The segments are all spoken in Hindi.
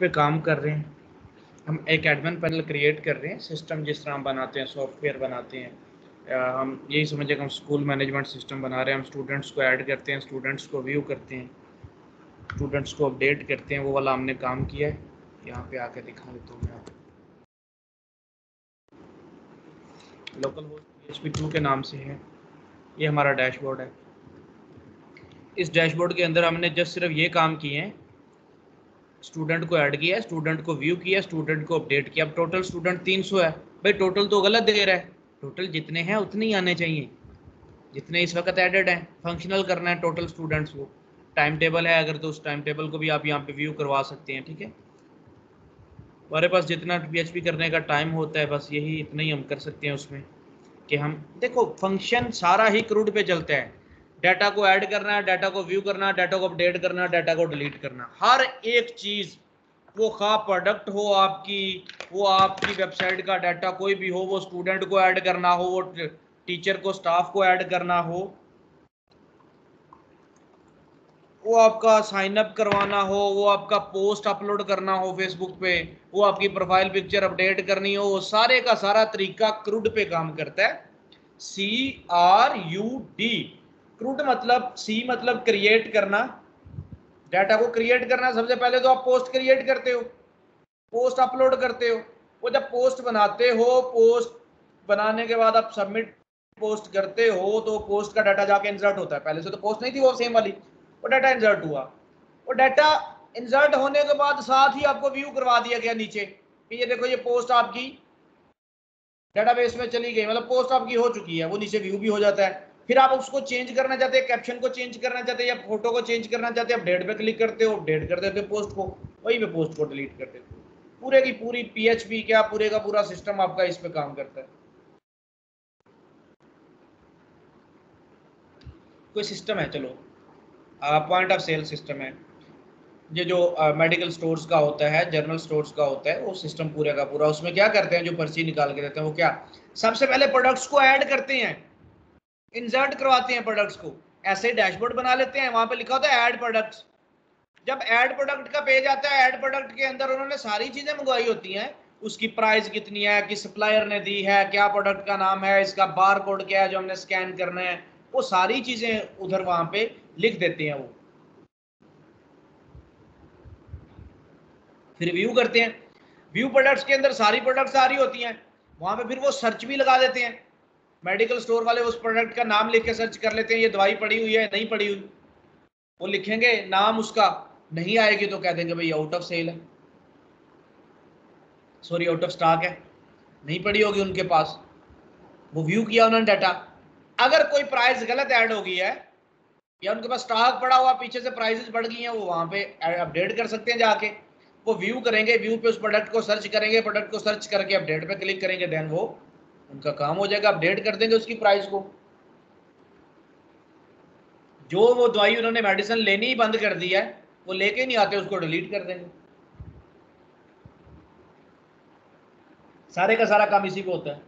पे काम कर रहे हैं। हम एक एडमिन पैनल क्रिएट कर रहे हैं। सिस्टम जिस तरह हम बनाते हैं सॉफ्टवेयर बनाते हैं। हम यही समझे कि हम स्कूल मैनेजमेंट सिस्टम बना रहे हैं। हम स्टूडेंट्स को ऐड करते हैं स्टूडेंट्स को व्यू करते हैं। स्टूडेंट्स को अपडेट करते हैं। वो वाला हमने काम किया है। यहाँ पे आके दिखा देता हूँ मैं आपको। लोकल होस्ट पी टू के नाम से है। ये हमारा डैशबोर्ड है। इस डैशबोर्ड के अंदर हमने जस्ट सिर्फ़ ये काम किए हैं। स्टूडेंट को ऐड किया स्टूडेंट को व्यू किया स्टूडेंट को अपडेट किया। अब टोटल स्टूडेंट 300 है। भाई, टोटल तो गलत दे रहा है। टोटल जितने हैं, उतने ही आने चाहिए। जितने इस वक्त एडेड हैं फंक्शनल करना है टोटल स्टूडेंट्स को। टाइम टेबल है, अगर तो उस टाइम टेबल को भी आप यहाँ पे व्यू करवा सकते हैं, ठीक है? हमारे पास जितना पीएचपी करने का टाइम होता है, बस यही इतना ही हम कर सकते हैं उसमें कि हम देखो फ़ंक्शन सारा ही क्रूड पे चलता है। डाटा को ऐड करना है डाटा को व्यू करना डाटा को अपडेट करना डाटा को डिलीट करना। हर एक चीज़, वो खा प्रोडक्ट हो आपकी, वो आपकी वेबसाइट का डाटा कोई भी हो, वो स्टूडेंट को ऐड करना हो, वो टीचर को स्टाफ को ऐड करना हो, वो आपका साइन अप करवाना हो, वो आपका पोस्ट अपलोड करना हो फेसबुक पे, वो आपकी प्रोफ़ाइल पिक्चर अपडेट करनी हो, वो सारे का सारा तरीका क्रूड पे काम करता है। C R U D CRUD मतलब सी मतलब क्रिएट करना। डाटा को क्रिएट करना सबसे पहले तो आप पोस्ट क्रिएट करते हो। पोस्ट अपलोड करते हो। वो जब पोस्ट बनाते हो पोस्ट बनाने के बाद आप सबमिट पोस्ट करते हो तो पोस्ट का डाटा जाके इंसर्ट होता है। पहले से तो पोस्ट नहीं थी वो सेम वाली। वो डाटा इंसर्ट हुआ। वो डाटा इंसर्ट होने के बाद साथ ही आपको व्यू करवा दिया गया नीचे कि ये देखो, ये पोस्ट आपकी डेटाबेस में चली गई। मतलब पोस्ट आपकी हो चुकी है। वो नीचे व्यू भी हो जाता है। फिर आप उसको चेंज करना चाहते हैं कैप्शन को चेंज करना चाहते हैं या फ़ोटो को चेंज करना चाहते हैं, आप डेट पे क्लिक करते हो अपडेट कर देते हो पोस्ट को, वही पे पोस्ट को डिलीट कर देते हो। पूरे की पूरी पीएचपी क्या, पूरे का पूरा सिस्टम आपका इस पे काम करता है। कोई सिस्टम है, चलो। पॉइंट ऑफ़ सेल सिस्टम है। ये जो मेडिकल स्टोर्स का होता है जनरल स्टोर्स का होता है, वो सिस्टम पूरे का पूरा, उसमें क्या करते हैं, जो पर्ची निकाल के देते हैं, वो क्या? सबसे पहले प्रोडक्ट्स को ऐड करते हैं। इंसर्ट करवाते हैं प्रोडक्ट्स को। ऐसे डैशबोर्ड बना लेते हैं। वहाँ पे लिखा होता है ऐड प्रोडक्ट्स जब ऐड प्रोडक्ट का पेज आता है ऐड प्रोडक्ट के अंदर उन्होंने सारी चीज़ें मंगवाई होती हैं। उसकी प्राइस कितनी है, किस सप्लायर ने दी है, क्या प्रोडक्ट का नाम है, इसका बार कोड क्या है जो हमने स्कैन करना है, वो सारी चीज़ें उधर वहाँ पे लिख देते हैं वो। फिर व्यू करते हैं। व्यू प्रोडक्ट्स के अंदर सारी प्रोडक्ट्स आ रही होती हैं। वहाँ पे फिर वो सर्च भी लगा देते हैं। मेडिकल स्टोर वाले उस प्रोडक्ट का नाम लिख के सर्च कर लेते हैं, ये दवाई पड़ी हुई है, नहीं पड़ी हुई। वो लिखेंगे, नाम उसका नहीं आएगी तो कह देंगे, भाई आउट ऑफ़ सेल है। सॉरी आउट ऑफ़ स्टॉक है। नहीं पड़ी होगी उनके पास। वो व्यू किया उन्होंने डाटा अगर कोई प्राइस गलत ऐड हो गई है, या उनके पास स्टॉक पड़ा हुआ, पीछे से प्राइसेस बढ़ गई हैं, वो वहाँ पे अपडेट कर सकते हैं जाके। वो व्यू करेंगे व्यू पे उस प्रोडक्ट को सर्च करेंगे प्रोडक्ट को सर्च करके अपडेट पे क्लिक करेंगे देन वो उनका काम हो जाएगा, अपडेट कर देंगे उसकी प्राइस को। जो वो दवाई उन्होंने मेडिसिन लेनी ही बंद कर दी है, वो लेके नहीं आते, उसको डिलीट कर देंगे। सारे का सारा काम इसी पे होता है।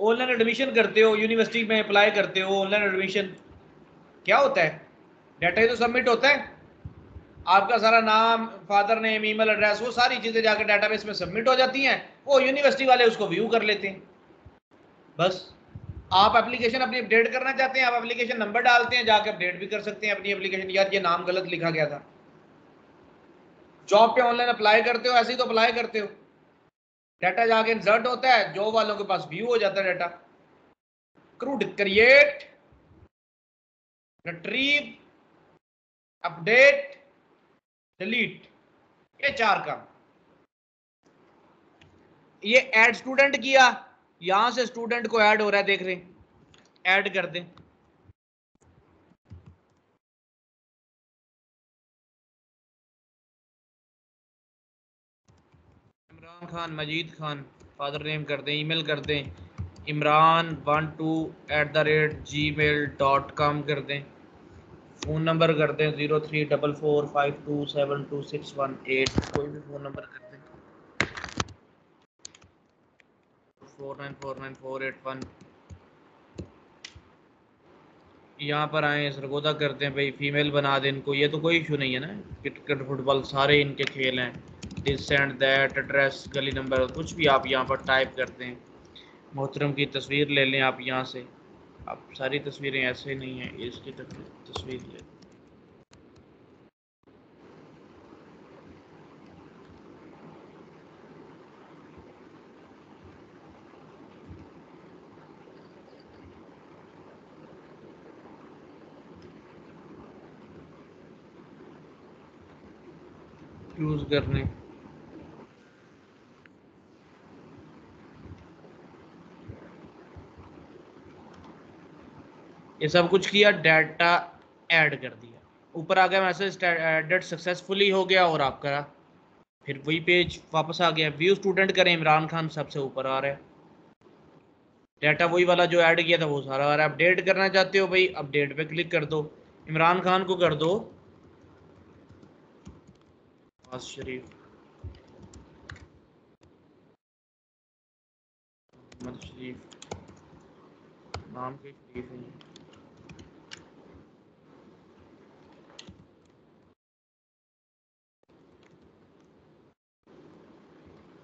ऑनलाइन एडमिशन करते हो यूनिवर्सिटी में अप्लाई करते हो ऑनलाइन एडमिशन क्या होता है? डाटा ही तो सबमिट होता है। आपका सारा नाम फादर नेम ईमेल एड्रेस वो सारी चीज़ें जाकर डाटाबेस में सबमिट हो जाती हैं, वो यूनिवर्सिटी वाले उसको व्यू कर लेते हैं। बस। आप एप्लीकेशन अपनी अपडेट करना चाहते हैं, आप एप्लीकेशन नंबर डालते हैं, जाके अपडेट भी कर सकते हैं अपनी एप्लीकेशन यार, ये नाम गलत लिखा गया था। जॉब पे ऑनलाइन अप्लाई करते हो, ऐसे ही तो अप्लाई करते हो। डाटा जाके इंसर्ट होता है जॉब वालों के पास व्यू हो जाता है data CRUD create retrieve update delete ये चार काम। ये ऐड स्टूडेंट किया, यहाँ से स्टूडेंट को ऐड हो रहा है, देख रहे ऐड कर दें। इमरान खान, मजीद खान, फादर नेम कर दें, ईमेल कर दें। Imran one two at the rate Gmail dot com कर दें। फ़ोन नंबर कर दें zero three double four five two seven two six one eight. कोई भी फ़ोन नंबर कर दें four nine four nine four eight one. यहाँ पर आए सरगोदा करते हैं, भाई फीमेल बना दें इनको। ये तो कोई इशू नहीं है ना? क्रिकेट फुटबॉल सारे इनके खेल हैं। दिस एंड दैट एड्रेस गली नंबर, कुछ भी आप यहाँ पर टाइप करते हैं। मोहतरम की तस्वीर ले लें आप यहाँ से। आप सारी तस्वीरें ऐसे नहीं हैं इसकी तस्वीर ले। करने ये सब कुछ किया डाटा ऐड कर दिया। ऊपर आ गया मैसेज एडेड सक्सेसफुली हो गया और आपका फिर वही पेज वापस आ गया। व्यू स्टूडेंट करें, इमरान खान सबसे ऊपर आ रहा है। डाटा वही वाला जो ऐड किया था, वो सारा आ रहा है। अपडेट करना चाहते हो भाई अपडेट पे क्लिक कर दो। इमरान खान को कर दो। शरीफ। शरीफ। नाम के शरीफ है?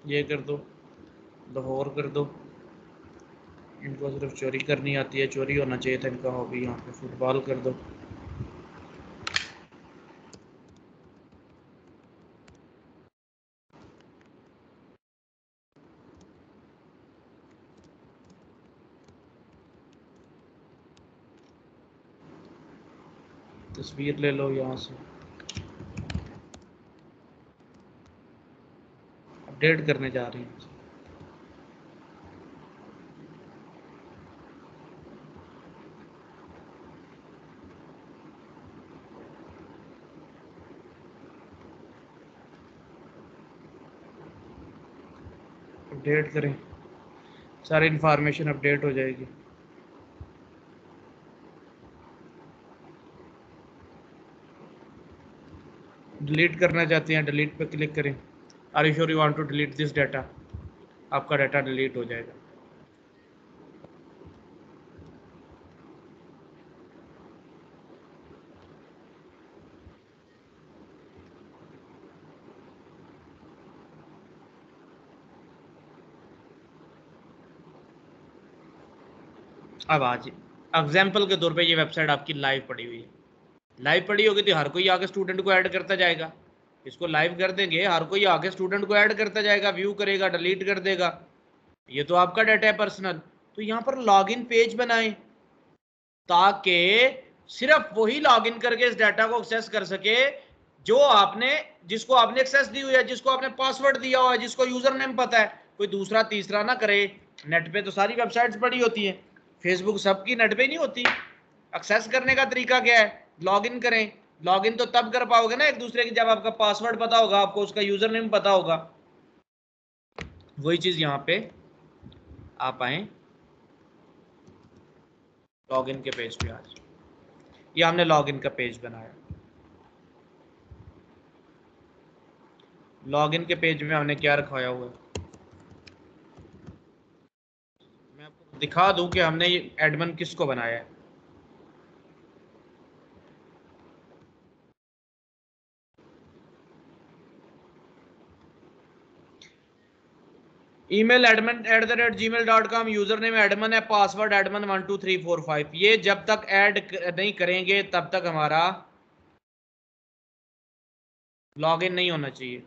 ये कर दो, लाहौर कर दो। इनको सिर्फ़ चोरी करनी आती है, चोरी होना चाहिए था इनका हॉबी यहाँ पे, फुटबॉल कर दो। तस्वीर ले लो यहाँ से। अपडेट करने जा रही हैं। अपडेट करें। सारी इंफॉर्मेशन अपडेट हो जाएगी। डिलीट करना चाहते हैं डिलीट पर क्लिक करें। Are you sure you want to delete this data आपका डाटा डिलीट हो जाएगा। अब आज एग्ज़ाम्पल के तौर पे ये वेबसाइट आपकी लाइव पड़ी हुई है। लाइव पड़ी होगी तो हर कोई आगे स्टूडेंट को ऐड करता जाएगा। इसको लाइव कर देंगे। हर कोई आगे स्टूडेंट को ऐड करता जाएगा व्यू करेगा डिलीट कर देगा। ये तो आपका डाटा है पर्सनल तो यहाँ पर लॉगिन पेज बनाएँ, ताकि सिर्फ़ वही लॉगिन करके इस डाटा को एक्सेस कर सके, जो आपने, जिसको आपने एक्सेस दी हुई है, जिसको आपने पासवर्ड दिया हुआ है, जिसको यूज़र नेम पता है, कोई दूसरा, तीसरा ना करे। नेट पे तो सारी वेबसाइट्स पड़ी होती है। फेसबुक सबकी नेट पे नहीं होती। एक्सेस करने का तरीका क्या है? लॉगिन करें। लॉगिन तो तब कर पाओगे ना एक दूसरे की, जब आपका पासवर्ड पता होगा, आपको उसका यूज़र नेम पता होगा। वही चीज़ यहाँ पे आप आए। लॉगिन के पेज पे आज। ये हमने लॉगिन का पेज बनाया। लॉगिन के पेज में हमने क्या रखवाया हुआ है? मैं आपको दिखा दूँ कि हमने ये एडमिन किसको बनाया है। Email admin at the rate Gmail dot com user name admin है password admin one two three four five ये जब तक ऐड नहीं करेंगे, तब तक हमारा लॉगिन नहीं होना चाहिए।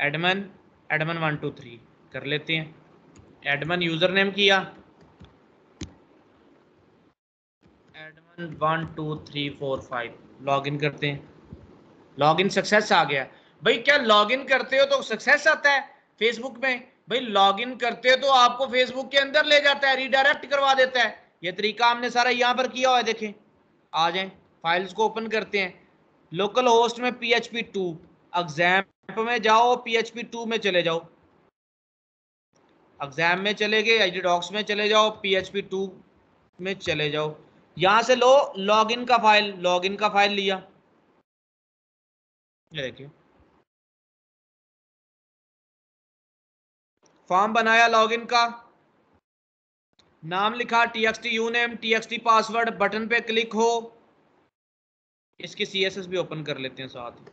Admin admin one two three कर लेते हैं। एडमन यूज़र नेम किया। One two three four five log in करते हैं। लॉग इन सक्सेस आ गया। भाई, क्या लॉग इन करते हो तो सक्सेस आता है फेसबुक में? भाई लॉग इन करते हो तो आपको फेसबुक के अंदर ले जाता है रिडायरेक्ट करवा देता है। ये तरीका हमने सारा यहाँ पर किया हुआ है, देखें। आ जाए फाइल्स को ओपन करते हैं। लोकल होस्ट में P H P two exam में जाओ पी एच पी टू में चले जाओ। एग्ज़ाम में चले गए आई में चले जाओ पी एच पी टू में चले जाओ। यहाँ से लो लॉगिन का फ़ाइल लॉगिन का फ़ाइल लिया। ये देखिए। फॉर्म बनाया लॉगिन का। नाम लिखा T X T password button पे क्लिक हो। इसकी सी एस एस भी ओपन कर लेते हैं साथ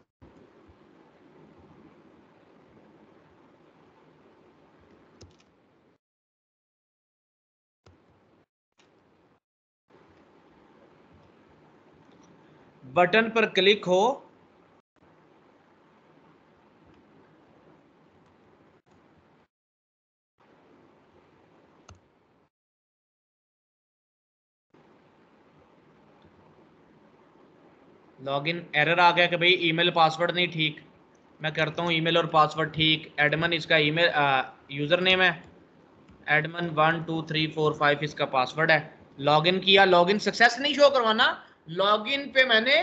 बटन पर क्लिक हो। लॉगिन एरर आ गया कि भाई ईमेल पासवर्ड नहीं ठीक। मैं करता हूँ ईमेल और पासवर्ड ठीक। एडमन इसका ईमेल यूज़र नेम है। Admin one, two, three, four, five इसका पासवर्ड है। लॉगिन किया, लॉगिन सक्सेस नहीं शो करवाना। लॉगिन पे मैंने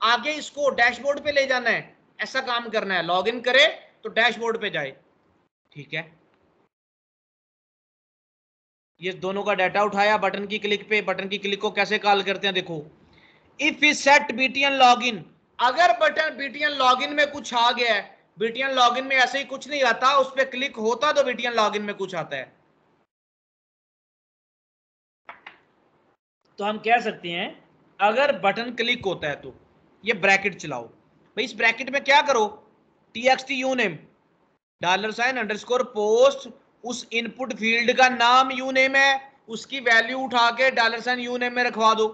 आगे इसको डैशबोर्ड पे ले जाना है। ऐसा काम करना है। लॉगिन करे तो डैशबोर्ड पे जाए। ठीक है? ये दोनों का डाटा उठाया, बटन की क्लिक पे। बटन की क्लिक को कैसे कॉल करते हैं देखो। If is set BTN login अगर बटन बीटीएन लॉगिन में कुछ आ गया है बीटीएन लॉगिन में ऐसे ही कुछ नहीं आता, उस पर क्लिक होता तो बीटीएन लॉगिन में कुछ आता है। तो हम कह सकते हैं अगर बटन क्लिक होता है तो ये ब्रैकेट चलाओ। भाई, इस ब्रैकेट में क्या करो? T X T U name dollar sign underscore post, उस इनपुट फ़ील्ड का नाम यू नेम है, उसकी वैल्यू उठा के डॉलर साइन यू नेम में रखवा दो।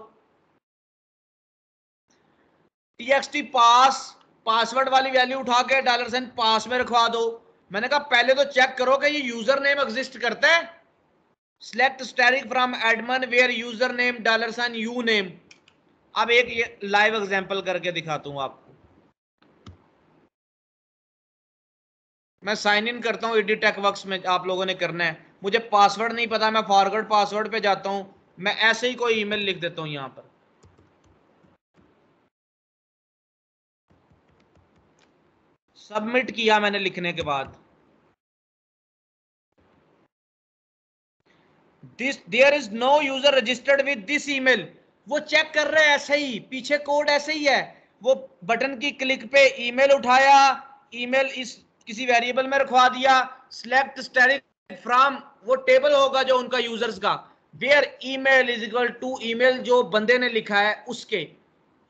T X T pass, password वाली वैल्यू उठा के डॉलर साइन पास में रखवा दो। मैंने कहा, पहले तो चेक करो कि ये यूज़र नेम एग्जिस्ट करता है। Select asterisk from admin where user name dollar sign U name अब एक ये लाइव एग्जांपल करके दिखाता हूँ आपको। मैं साइन इन करता हूँ ईडी टेक वर्क्स में आप लोगों ने करना है। मुझे पासवर्ड नहीं पता, मैं फॉरवर्ड पासवर्ड पे जाता हूँ। मैं ऐसे ही कोई ईमेल लिख देता हूँ यहाँ पर। सबमिट किया मैंने लिखने के बाद। This there is no user registered with this email वो चेक कर रहे हैं ऐसे ही, पीछे कोड ऐसे ही है। वो बटन की क्लिक पे ईमेल उठाया ईमेल इस किसी वेरिएबल में रखवा दिया सिलेक्ट स्टेरिक फ्रॉम वो टेबल होगा जो उनका यूज़र्स का। Where email is equal to email जो बंदे ने लिखा है उसके।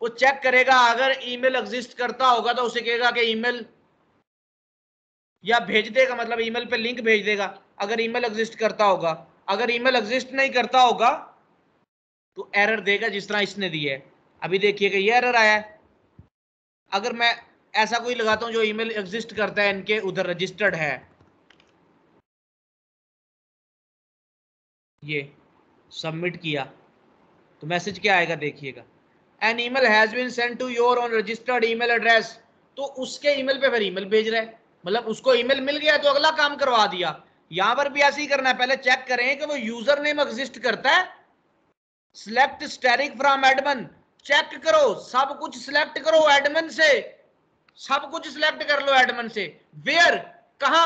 वो चेक करेगा, अगर ईमेल एग्जिस्ट करता होगा तो उसे कहेगा कि ईमेल या भेज देगा मतलब ईमेल पे लिंक भेज देगा। अगर ईमेल एग्जिस्ट करता होगा, अगर ईमेल एग्जिस्ट नहीं करता होगा तो एरर देगा जिस तरह इसने दी है। अभी देखिए कि ये एरर आया है। अगर मैं ऐसा कोई लगाता हूँ जो ईमेल एग्जिस्ट करता है, इनके उधर रजिस्टर्ड है। ये सबमिट किया। तो मैसेज क्या आएगा देखिएगा। An email has been send to your on registered email address तो उसके ईमेल पे फिर ईमेल भेज रहा है। मतलब उसको ईमेल मिल गया तो अगला काम करवा दिया। यहाँ पर भी ऐसे ही करना है। पहले चेक करें कि वो यूज़र नेम एग्जिस्ट करता है select asterisk from admin check करो, सब कुछ सिलेक्ट करो एडमन से। सब कुछ सिलेक्ट कर लो एडमन से। वेयर कहा?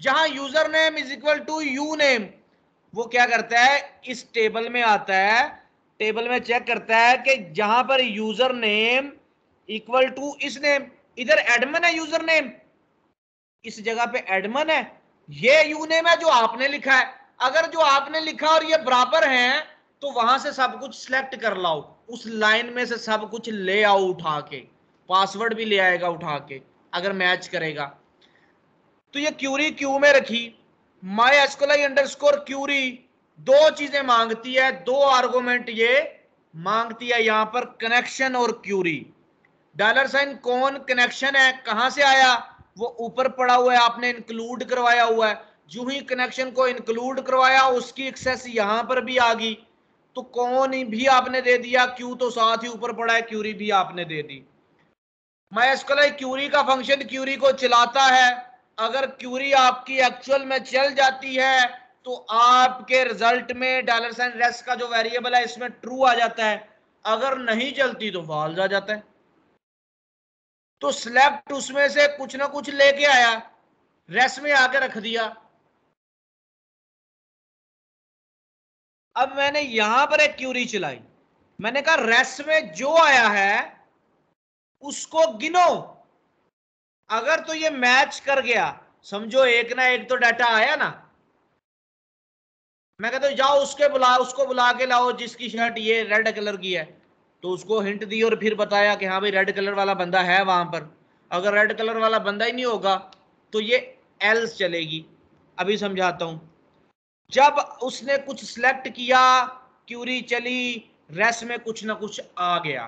जहाँ user name is equal to U name वो क्या करता है? इस टेबल में आता है। टेबल में चेक करता है कि जहाँ पर यूज़र नेम इक्वल टू इस नेम इधर एडमन है यूज़र नेम इस जगह पे एडमन है। ये यू नेम है जो आपने लिखा है। अगर जो आपने लिखा और ये बराबर है तो वहाँ से सब कुछ सिलेक्ट कर लाओ। उस लाइन में से सब कुछ ले आओ उठा के पासवर्ड भी ले आएगा उठा के अगर मैच करेगा। तो ये क्यूरी क्यू में रखी? माई एस्कोलाई अंडर स्कोर क्यूरी दो चीज़ें मांगती है, दो आर्गुमेंट ये मांगती है यहाँ पर कनेक्शन और क्यूरी डॉलर साइन कौन कनेक्शन है, कहाँ से आया? वो ऊपर पड़ा हुआ है, आपने इंक्लूड करवाया हुआ है। जो ही कनेक्शन को इंक्लूड करवाया, उसकी एक्सेस यहाँ पर भी आ गई। तो कौन भी आपने दे दिया, क्यू तो साथ ही ऊपर पड़ा है, क्यूरी भी आपने दे दी। माइस्कुलर क्यूरी का फ़ंक्शन क्यूरी को चलाता है। अगर क्यूरी आपकी एक्चुअल में चल जाती है तो आपके रिज़ल्ट में डॉलर साइन रेस का जो वेरिएबल है, इसमें ट्रू आ जाता है। अगर नहीं चलती तो फॉल्स आ जाता है। तो सिलेक्ट उसमें से कुछ ना कुछ लेके आया रेस में आके रख दिया। अब मैंने यहाँ पर एक क्यूरी चलाई। मैंने कहा रेस में जो आया है, उसको गिनो। अगर तो ये मैच कर गया, समझो एक ना एक तो डाटा आया ना। मैं कहता हूँ, जाओ उसके बुला, उसको बुला के लाओ, जिसकी शर्ट ये रेड कलर की है। तो उसको हिंट दी और फिर बताया कि हाँ भाई, रेड कलर वाला बंदा है वहाँ पर। अगर रेड कलर वाला बंदा ही नहीं होगा तो ये एल्स चलेगी। अभी समझाता हूँ। जब उसने कुछ सिलेक्ट किया क्यूरी चली रेस में कुछ ना कुछ आ गया।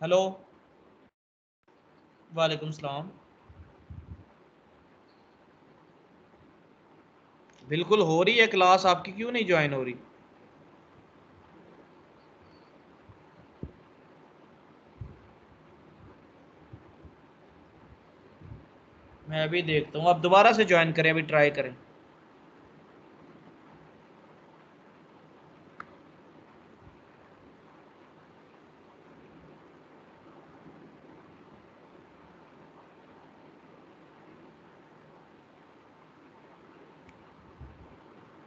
हेलो वालेकुम सलाम। बिल्कुल हो रही है क्लास आपकी क्यों नहीं ज्वाइन हो रही? मैं अभी देखता हूँ। आप दोबारा से ज्वाइन करें, अभी ट्राई करें।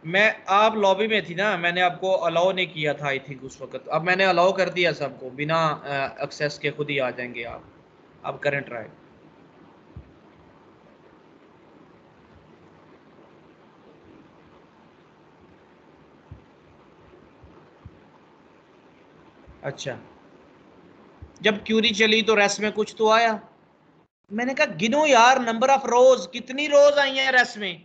मैं, आप लॉबी में थी ना, मैंने आपको अलाउ नहीं किया था आई थिंक उस वक्त। अब मैंने अलाउ कर दिया सबको, बिना एक्सेस के खुद ही आ जाएँगे आप। अब करें ट्राई अच्छा। जब क्यूरी चली तो रेस में कुछ तो आया। मैंने कहा, गिनो यार नंबर ऑफ़ रोज कितनी रोज आई हैं रेस में?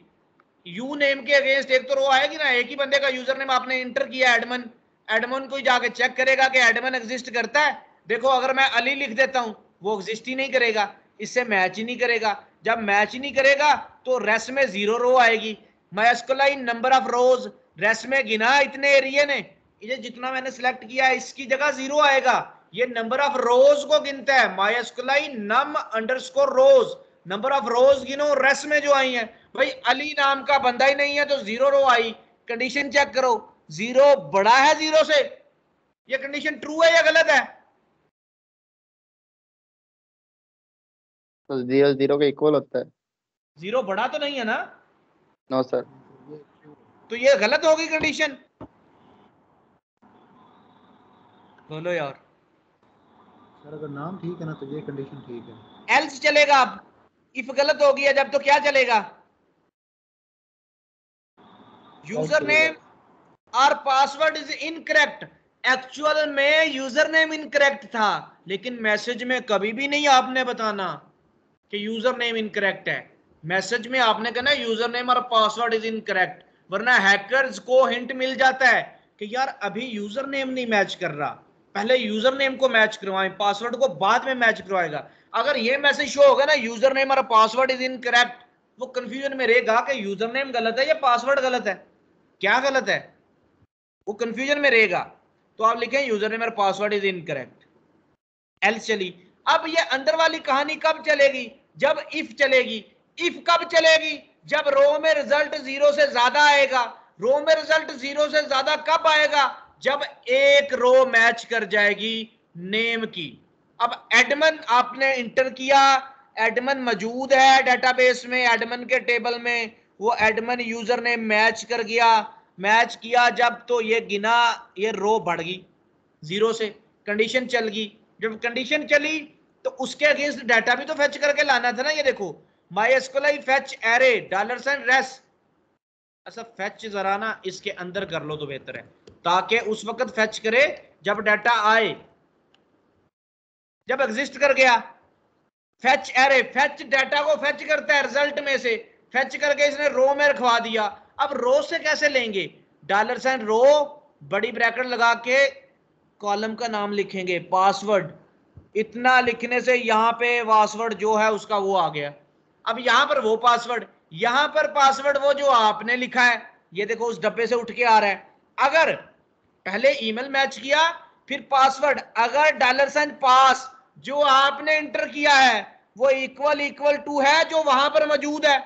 यू नेम के अगेंस्ट एक तो रो आएगी ना, एक ही बंदे का यूज़र नेम आपने इंटर किया एडमन एडमन को जाके चेक करेगा कि एडमन एग्जिस्ट करता है? देखो, अगर मैं अली लिख देता हूँ, वो एग्जिस्ट ही नहीं करेगा। इससे मैच ही नहीं करेगा। जब मैच ही नहीं करेगा तो रेस में ज़ीरो रो आएगी। My SQLi number of rows res में गिना इतने एरिए ने। ये जितना मैंने सिलेक्ट किया है इसकी जगह ज़ीरो आएगा। ये नंबर ऑफ़ रोज को गिनता है। My SQLi num underscore rows number of rows गिनो रेस में जो आई है। भाई अली नाम का बंदा ही नहीं है तो ज़ीरो रो आई। कंडीशन चेक करो। ज़ीरो बड़ा है ज़ीरो से। ये कंडीशन ट्रू है या गलत है? तो ज़ीरो ज़ीरो के इक्वल होता है। ज़ीरो बड़ा तो नहीं है ना? नो सर तो ये गलत होगी कंडीशन बोलो यार। सर अगर नाम ठीक है ना तो ये कंडीशन ठीक है। एल्स चलेगा अब। इफ़ गलत हो गया जब तो क्या चलेगा? यूज़र नेम और पासवर्ड इज़ इनकरेक्ट एक्चुअल में यूज़र नेम इनकरेक्ट था लेकिन मैसेज में कभी भी नहीं आपने बताना कि यूज़र नेम इनकरेक्ट है। मैसेज में आपने कहना यूज़र नेम और पासवर्ड इज़ इनकरेक्ट वरना हैकर्स को हिंट मिल जाता है कि यार अभी यूज़र नेम नहीं मैच कर रहा। पहले यूज़र नेम को मैच करवाएँ पासवर्ड को बाद में मैच करवाएगा। अगर ये मैसेज शो होगा ना यूज़र नेम और पासवर्ड इज़ इनकरेक्ट वो कंफ्यूजन में रहेगा कि यूज़र नेम गलत है या पासवर्ड गलत है। क्या गलत है? वो कंफ्यूजन में रहेगा। तो आप लिखें यूज़र नेम और पासवर्ड इज़ इनकरेक्ट एल्स चली। अब ये अंदर वाली कहानी कब चलेगी? जब इफ़ चलेगी। इफ़ कब चलेगी? जब रो में रिज़ल्ट ज़ीरो से ज़्यादा आएगा। रो में रिज़ल्ट ज़ीरो से ज़्यादा कब आएगा? जब एक रो मैच कर जाएगी नेम की। अब एडमन, आपने इंटर किया, एडमन मौजूद है डेटाबेस में, एडमन के टेबल में। वो एडमन यूज़र ने मैच कर गया। मैच किया जब तो ये गिना, ये रो बढ़ गई ज़ीरो से। कंडीशन चल गई। जब कंडीशन चली तो उसके अगेंस्ट डाटा भी तो फेच करके लाना था ना, ये देखो। My SQLi fetch array dollar sign res अच्छा फेच जरा ना इसके अंदर कर लो तो बेहतर है। ताकि उस वक्त फेच करे जब डाटा आए। जब एग्जिस्ट कर गया। फेच एरे फेच डाटा को फेच करता है रिज़ल्ट में से। फेच करके इसने रो में रखवा दिया। अब रो से कैसे लेंगे? डॉलर साइन रो बड़ी ब्रैकेट लगा के कॉलम का नाम लिखेंगे पासवर्ड इतना लिखने से यहाँ पे पासवर्ड जो है उसका वो आ गया। अब यहाँ पर वो पासवर्ड यहाँ पर पासवर्ड वो जो आपने लिखा है, ये देखो उस डब्बे से उठ के आ रहा है। अगर पहले ईमेल मैच किया, फिर पासवर्ड। अगर डॉलर साइन पास, जो आपने इंटर किया है, वो इक्वल इक्वल टू है, जो वहाँ पर मौजूद है।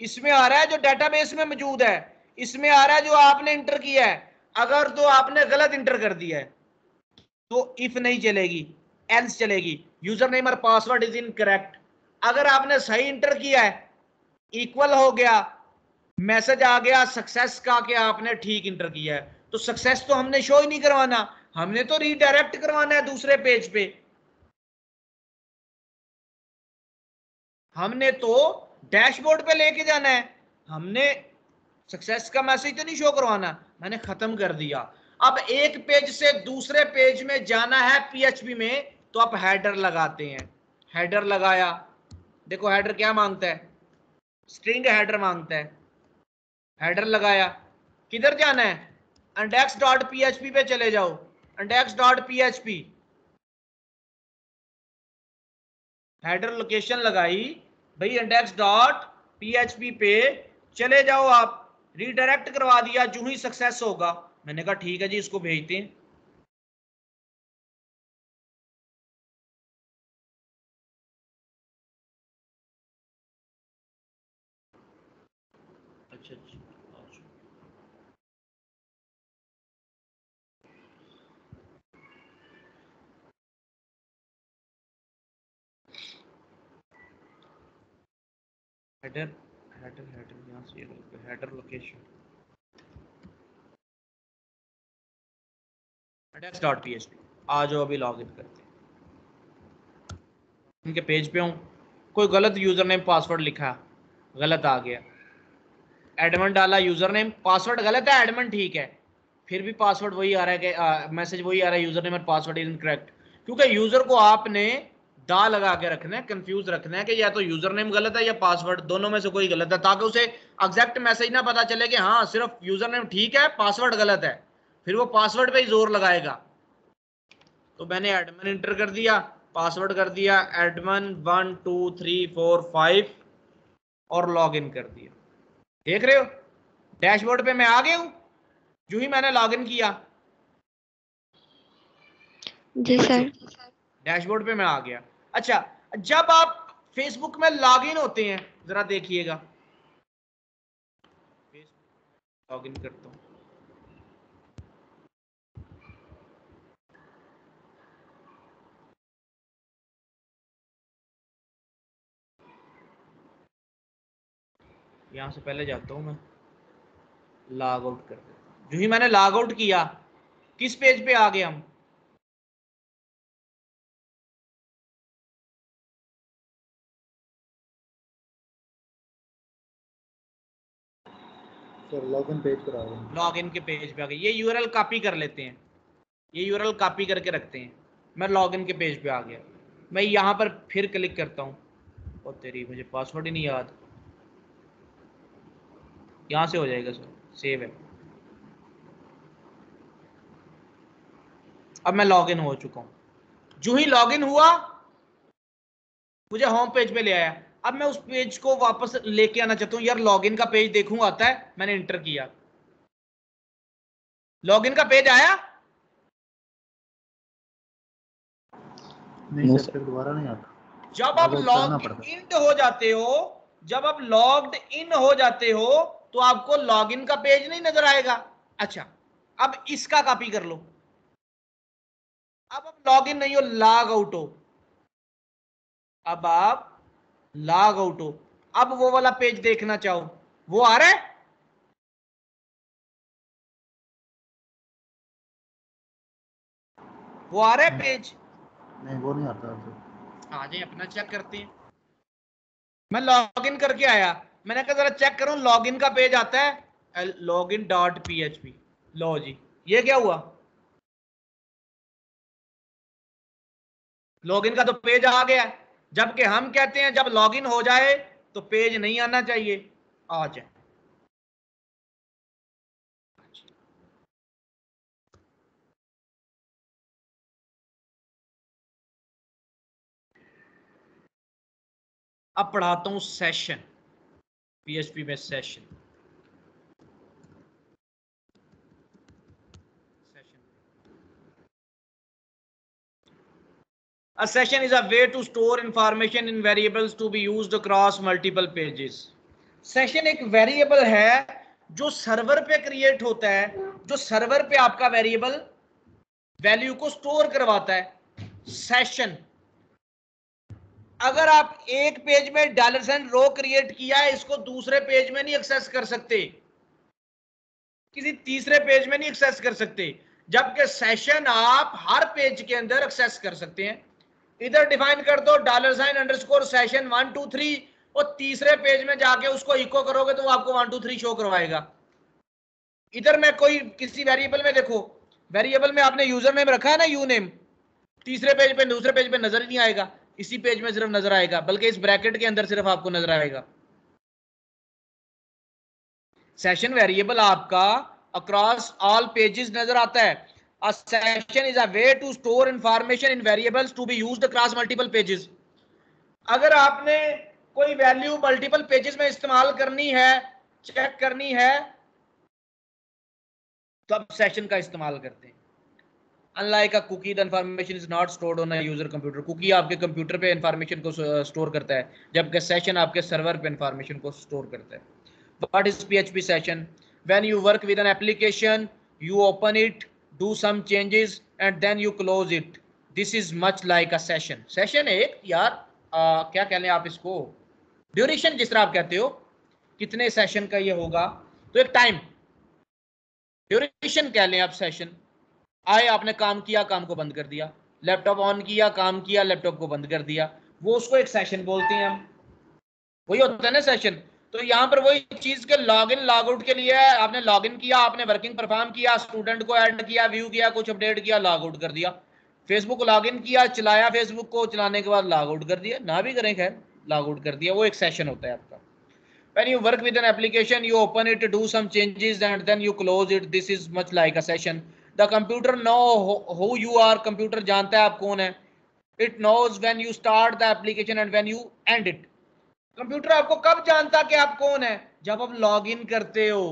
इसमें आ रहा है, जो डेटाबेस में मौजूद है। इसमें आ रहा है, जो आपने इंटर किया है। अगर तो आपने गलत इंटर कर दिया है तो इफ़ नहीं चलेगी एल्स चलेगी। यूज़र नेम और पासवर्ड इज़ इन करेक्ट अगर आपने सही इंटर किया है इक्वल हो गया, मैसेज आ गया सक्सेस का कि आपने ठीक इंटर किया है। तो सक्सेस तो हमने शो ही नहीं करवाना। हमने तो रीडायरेक्ट करवाना है दूसरे पेज पे। हमने तो डैशबोर्ड पे लेके जाना है। हमने सक्सेस का मैसेज तो नहीं शो करवाना। मैंने खत्म कर दिया। अब एक पेज से दूसरे पेज में जाना है पीएचपी में तो आप हेडर लगाते हैं। हेडर लगाया। देखो हेडर क्या माँगता है? स्ट्रिंग हेडर माँगता है। हेडर लगाया। किधर जाना है? इंडेक्स डॉट पी पे चले जाओ। Index dot P header location लगाई। भाई इंडेक्स डॉट पी पे चले जाओ आप। रीडायरेक्ट करवा दिया, जो ही सक्सेस होगा। मैंने कहा, ठीक है जी, इसको भेजते हैं अच्छा अच्छा हेडर हेडर हेडर यहाँ से header location index dot P H P आ जाओ अभी लॉग इन करते हैं। इनके पेज पे हूँ। कोई गलत यूज़र नेम पासवर्ड लिखा, गलत आ गया। एडमन डाला यूज़र नेम पासवर्ड गलत है एडमन ठीक है। फिर भी पासवर्ड वही आ रहा है मैसेज वही आ रहा है यूज़र नेम और पासवर्ड इज़ इनकरेक्ट क्योंकि यूज़र को आपने दा लगा के रखना है कंफ्यूज रखना है कि या तो यूज़र नेम गलत है या पासवर्ड दोनों में से कोई गलत है ताकि उसे एग्जैक्ट मैसेज ना पता चले कि हाँ सिर्फ़ यूज़र नेम ठीक है पासवर्ड गलत है। फिर वो पासवर्ड पे ही ज़ोर लगाएगा। तो मैंने एडमन इंटर कर दिया पासवर्ड कर दिया admin one two three four five और लॉग इन कर दिया। देख रहे हो? डैशबोर्ड पे मैं आ गया हूँ जो ही मैंने लॉग इन किया। जी सर डैशबोर्ड पे मैं आ गया। अच्छा जब आप फेसबुक में लॉग इन होते हैं, जरा देखिएगा। लॉग इन करता हूँ। यहाँ से पहले जाता हूँ मैं। लॉग आउट कर देता जो ही मैंने लॉग आउट किया, किस पेज पे आ गए हम? सर लॉगिन पेज पर आ गए लॉगिन के पेज पे आ गए ये यूआरएल कॉपी कर लेते हैं। ये यूआरएल कॉपी करके रखते हैं। मैं लॉगिन के पेज पे आ गया। मैं यहाँ पर फिर क्लिक करता हूँ। और तेरी मुझे पासवर्ड ही नहीं याद। यहाँ से हो जाएगा सर सेव है। अब मैं लॉगिन हो चुका हूँ। जो ही लॉगिन हुआ, मुझे होम पेज पे ले आया। अब मैं उस पेज को वापस लेके आना चाहता हूँ। यार लॉगिन का पेज देखूँगा आता है? मैंने इंटर किया। लॉगिन का पेज आया? नहीं सर दोबारा नहीं आता। जब आप लॉग लॉग। इन हो जाते हो जब आप लॉग्ड इन हो जाते हो तो आपको लॉगिन का पेज नहीं नज़र आएगा। अच्छा अब इसका कॉपी कर लो। अब आप लॉग इन नहीं हो लॉग आउट हो। अब आप लॉग आउट हो। अब वो वाला पेज देखना चाहो। वो आ रहा है? वो आ रहा है पेज नहीं वो नहीं आता आ जाए अपना चेक करते हैं। मैं लॉग इन करके आया। मैंने कहा जरा चेक करूँ लॉग इन का पेज आता है। Log in dot P H P लो जी। ये क्या हुआ? लॉगिन का तो पेज आ गया। जबकि हम कहते हैं, जब लॉगिन हो जाए तो पेज नहीं आना चाहिए। आ जाए। अब पढ़ाता हूँ सेशन पीएचपी में session A session is a way to store information in variables to be used across multiple pages. Session एक वेरिएबल है जो सर्वर पे क्रिएट होता है, जो सर्वर पे आपका वेरिएबल वैल्यू को स्टोर करवाता है। सेशन अगर आप एक पेज में डॉलर साइन रो क्रिएट किया है इसको दूसरे पेज में नहीं एक्सेस कर सकते। किसी तीसरे पेज में नहीं एक्सेस कर सकते, जबकि सेशन आप हर पेज के अंदर एक्सेस कर सकते हैं। इधर डिफाइन कर दो dollar sign underscore session one two three और तीसरे पेज में जाके उसको इको करोगे तो आपको वन टू थ्री शो करवाएगा। इधर मैं कोई किसी वेरिएबल में देखो वेरिएबल में आपने यूज़र नेम रखा है ना यू नेम तीसरे पेज पे, दूसरे पेज पे नज़र ही नहीं आएगा, इसी पेज में सिर्फ़ नज़र आएगा, बल्कि इस ब्रैकेट के अंदर सिर्फ़ आपको नज़र आएगा। सेशन वेरिएबल आपका अक्रॉस ऑल पेजेस नज़र आता है। A session is a way to store information in variables to be used across multiple pages. अगर आपने कोई वैल्यू मल्टीपल पेजेस में इस्तेमाल करनी है चेक करनी है तो आप सेशन का इस्तेमाल करते हैं unlike a cookie the information is not stored on user computer cookie आपके कंप्यूटर पे इंफॉर्मेशन को स्टोर करता है, जबकि सेशन आपके सर्वर पे इंफॉर्मेशन को स्टोर करता है। What is PHP session when you work with an application you open it do some changes and then you close it this is much like a session session एक यार आ, क्या कह लें आप इसको? ड्यूरेशन जिस तरह आप कहते हो कितने सेशन का ये होगा? तो एक टाइम ड्यूरेशन कह लें आप सेशन आए आपने काम किया काम को बंद कर दिया. लैपटॉप ऑन किया काम किया लैपटॉप को बंद कर दिया. वो उसको एक सेशन बोलते हैं हम. वही होता है ना सेशन तो यहाँ पर वही चीज़ के लॉग इन लॉग आउट के लिए आपने लॉग इन किया, आपने वर्किंग परफॉर्म किया स्टूडेंट को एड किया व्यू किया, कुछ अपडेट किया लॉग आउट कर दिया। फेसबुक लॉग इन किया, चलाया फेसबुक को, चलाने के बाद लॉग आउट कर दिया। ना भी करें खैर लॉग आउट कर दिया। वो एक सेशन होता है आपका। When you work with an application you open it do some changes and then you close it this is much like a session the computer know who you are computer जानता है आप कौन है। It knows when you start the application and when you end it computer आपको कब जानता कि आप कौन है? जब आप लॉग इन करते हो।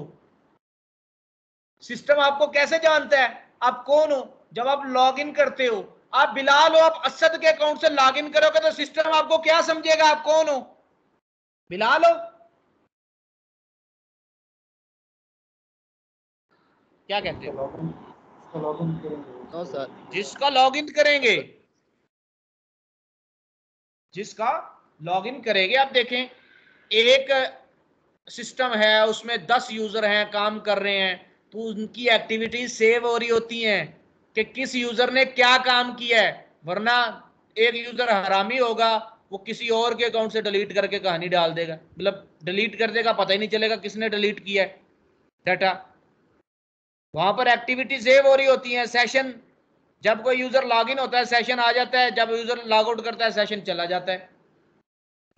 सिस्टम आपको कैसे जानता है? आप कौन हो? जब आप लॉग इन करते हो। आप बिलाल हो आप असद के अकाउंट से लॉग इन करोगे तो सिस्टम आपको क्या समझेगा? आप कौन हो? बिलाल हो। क्या कहते हो? नो सर जिसका लॉग इन करेंगे। जिसका लॉगिन करेंगे। आप देखें, एक सिस्टम है, उसमें दस यूज़र हैं, काम कर रहे हैं तो उनकी एक्टिविटीज़ सेव हो रही होती हैं कि किस यूज़र ने क्या काम किया है। वरना एक यूज़र हरामी होगा, वो किसी और के अकाउंट से डिलीट करके कहानी डाल देगा। मतलब डिलीट कर देगा, पता ही नहीं चलेगा किसने डिलीट किया है। डाटा वहाँ पर एक्टिविटी सेव हो रही होती है। सेशन जब कोई यूज़र लॉगिन होता है सेशन आ जाता है, जब यूज़र लॉग आउट करता है सेशन चला जाता है।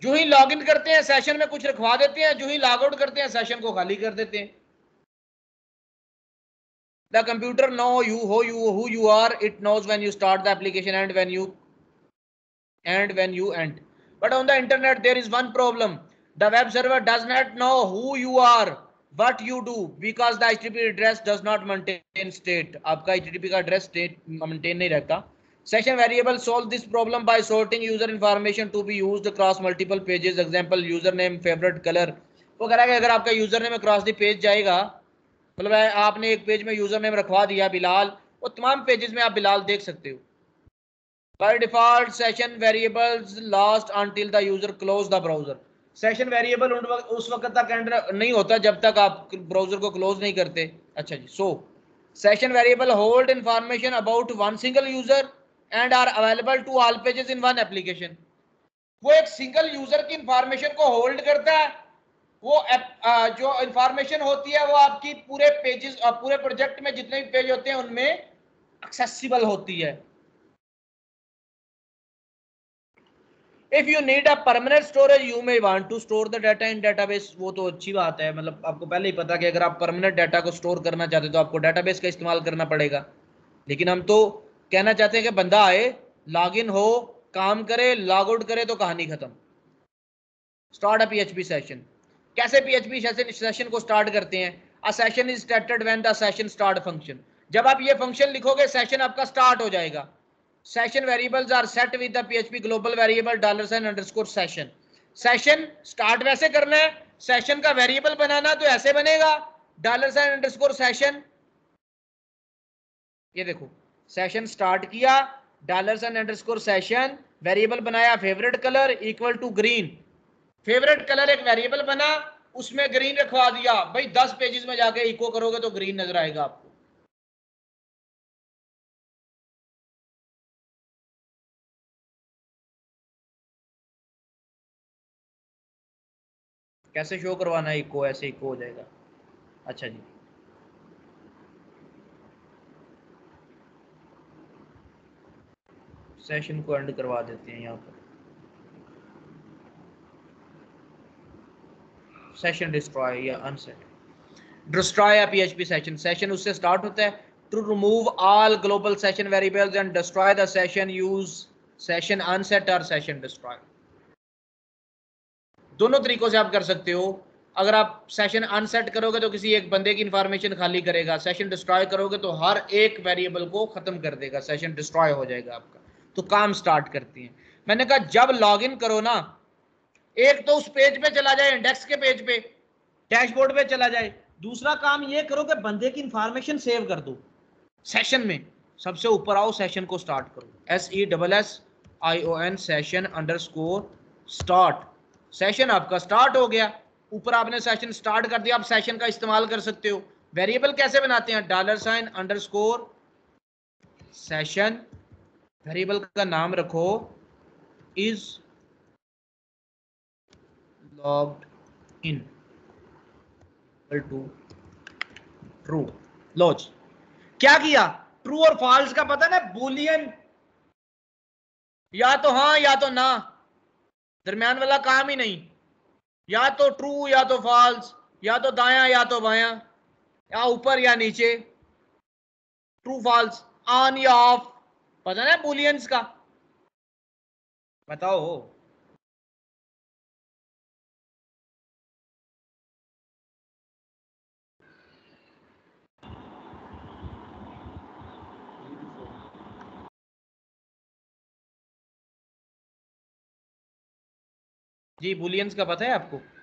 जो ही लॉग इन करते हैं सेशन में कुछ रखवा देते हैं, जो ही लॉग आउट करते हैं सेशन को खाली कर देते हैं। The computer know you who you who you are it knows when you start the application and when you end when you end but on the internet there is one problem the web server does not know who you are what you do, because the http address does not maintain state. आपका http का address state maintain नहीं रहता। Session variable solve this problem by sorting user information to be used across multiple pages. Example, username, favorite color. वो कह रहा है कि अगर आपका user name across the page जाएगा मतलब आपने एक पेज में यूज़र नेम रखवा दिया बिलाल, वो तमाम पेजेस में आप बिलाल देख सकते हो। By default session variables last until the user close the browser. Session variable उस वक्त तक एंटर नहीं होता जब तक आप ब्राउज़र को क्लोज नहीं करते। अच्छा जी so session variable hold information about one single user and are available to all pages in one application वो एक सिंगल यूज़र की इंफॉर्मेशन को होल्ड करता है। वो जो इंफॉर्मेशन होती है, वो आपकी पूरे पेजेस पूरे प्रोजेक्ट में जितने भी पेज होते हैं, उनमें एक्सेसिबल होती है। If you need a permanent storage you may want to store the data in database वो तो अच्छी बात है। मतलब आपको पहले ही पता कि अगर आप परमानेंट डाटा को स्टोर करना चाहते हो तो आपको डाटाबेस का इस्तेमाल करना पड़ेगा। लेकिन हम तो कहना चाहते हैं कि बंदा आए लॉगिन हो, काम करे लॉग आउट करे तो कहानी खत्म। स्टार्ट अ पीएचपी सेशन कैसे पीएचपी सेशन सेशन को स्टार्ट करते हैं? A session is started when the session start function जब आप ये फ़ंक्शन लिखोगे सेशन आपका स्टार्ट हो जाएगा। Session variables are set with the php global variable dollar sign underscore session session start वैसे करना है। सेशन का वेरिएबल बनाना तो ऐसे बनेगा। डॉलर sign underscore session ये देखो। सेशन स्टार्ट किया dollar sign underscore session variable बनाया favourite colour equal to green favourite colour एक वेरिएबल बना, उसमें ग्रीन रखवा दिया। भाई, दस पेजेस में जाके इको करोगे तो ग्रीन नज़र आएगा आपको। कैसे शो करवाना है इको ऐसे इको हो जाएगा। अच्छा जी। सेशन को एंड करवा देते हैं यहाँ पर। सेशन डिस्ट्रॉय या अनसेट डिस्ट्रॉय या पीएचपी सेशन सेशन उससे स्टार्ट होता है to remove all global session variables and destroy the session use session unset और सेशन डिस्ट्रॉय दोनों तरीकों से आप कर सकते हो। अगर आप सेशन अनसेट करोगे तो किसी एक बंदे की इंफॉर्मेशन खाली करेगा। सेशन डिस्ट्रॉय करोगे तो हर एक वेरिएबल को खत्म कर देगा। सेशन डिस्ट्रॉय हो जाएगा आपका। तो काम स्टार्ट करती हैं। मैंने कहा, जब लॉगिन करो ना, एक तो उस पेज पे चला जाए इंडेक्स के पेज पे डैशबोर्ड पे चला जाए। दूसरा काम ये करो कि बंदे की इंफॉर्मेशन सेव कर दो। सेशन में, सबसे ऊपर आओ सेशन को स्टार्ट करो। S E double S I O N session underscore start session आपका स्टार्ट हो गया। ऊपर आपने सेशन स्टार्ट कर दिया, आप सेशन का इस्तेमाल कर सकते हो। वेरिएबल कैसे बनाते हैं? Dollar sign underscore session variable का नाम रखो, is logged in to true. Laws. क्या किया? ट्रू और फॉल्स का पता ना, बुलियन। या तो हाँ या तो ना। दरमियान वाला काम ही नहीं। या तो ट्रू, या तो फॉल्स, या तो दाया, या तो बाया। या ऊपर या नीचे। ट्रू, फॉल्स, ऑन या ऑफ़। पता ना बुलियंस का? बताओ। जी बुलियंस का पता है आपको?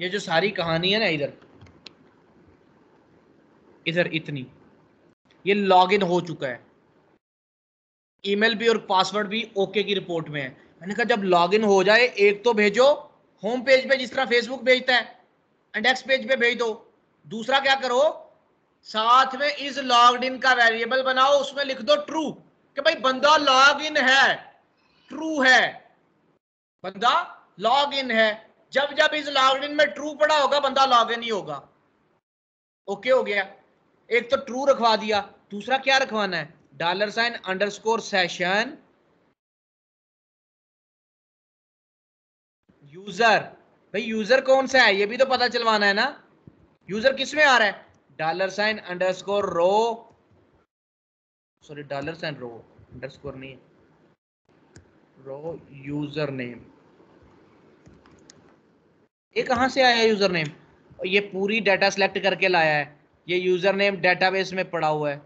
ये जो सारी कहानी है ना इधर इधर इतनी, ये लॉगिन हो चुका है। ईमेल भी और पासवर्ड भी ओके की रिपोर्ट में है। मैंने कहा, जब लॉगिन हो जाए, एक तो भेजो होम पेज पे जिस तरह फेसबुक भेजता है इंडेक्स पेज पे भेज दो। दूसरा क्या करो, साथ में इस लॉग्ड इन का वेरिएबल बनाओ, उसमें लिख दो ट्रू कि भाई बंदा लॉग इन है ट्रू है। बंदा लॉग इन है। जब जब इस लॉग इन में ट्रू पड़ा होगा, बंदा लॉग इन ही होगा। ओके हो गया। एक तो ट्रू रखवा दिया, दूसरा क्या रखवाना है? Dollar sign underscore session user भाई यूज़र कौन सा है? ये भी तो पता चलवाना है ना? यूज़र किसमें आ रहा है? Dollar sign underscore row sorry dollar sign row underscore नहीं। रो यूज़र नेम ये कहाँ से आया यूज़र नेम ये पूरी डाटा सेलेक्ट करके लाया है। ये यूज़र नेम डेटाबेस में पड़ा हुआ है।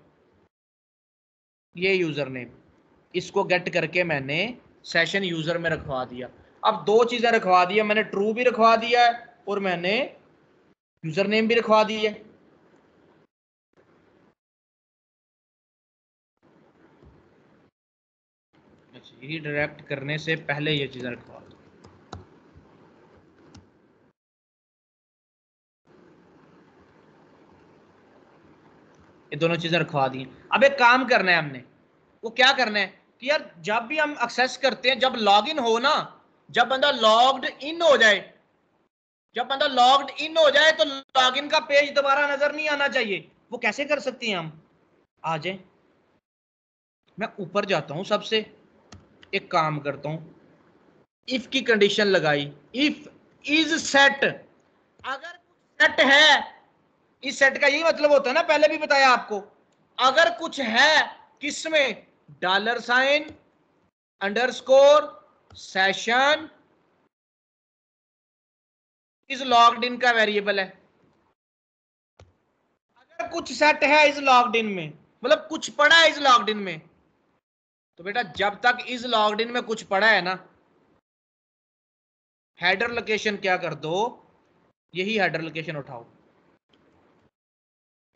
ये यूज़र नेम इसको गेट करके मैंने सेशन यूज़र में रखवा दिया। अब दो चीज़ें रखवा दिया मैंने ट्रू भी रखवा दिया है और मैंने यूज़र नेम भी रखवा दी है। डायरेक्ट करने से पहले ये चीज़ें रखवा दो ये दोनों चीज़ें रखवा दी। अब एक काम करना है हमने। वो क्या करना है कि यार, जब भी हम एक्सेस करते हैं, जब लॉग इन हो ना, जब बंदा लॉग्ड इन हो जाए, जब बंदा लॉग्ड इन हो जाए तो लॉग इन का पेज दोबारा नज़र नहीं आना चाहिए। वो कैसे कर सकते हैं हम? आ जाए। मैं ऊपर जाता हूँ सबसे। एक काम करता हूँ। इफ़ की कंडीशन लगाई। इफ़ इज़ सेट अगर कुछ सेट है इस सेट का यही मतलब होता है ना, पहले भी बताया आपको। अगर कुछ है, किसमें? Dollar sign, underscore session is logged in का वेरिएबल है। अगर कुछ सेट है इज़ लॉग्ड इन में मतलब कुछ पड़ा है इज़ लॉग्ड इन में तो बेटा जब तक इस लॉग्ड इन में कुछ पड़ा है ना हेडर लोकेशन क्या कर दो? यही हेडर लोकेशन उठाओ।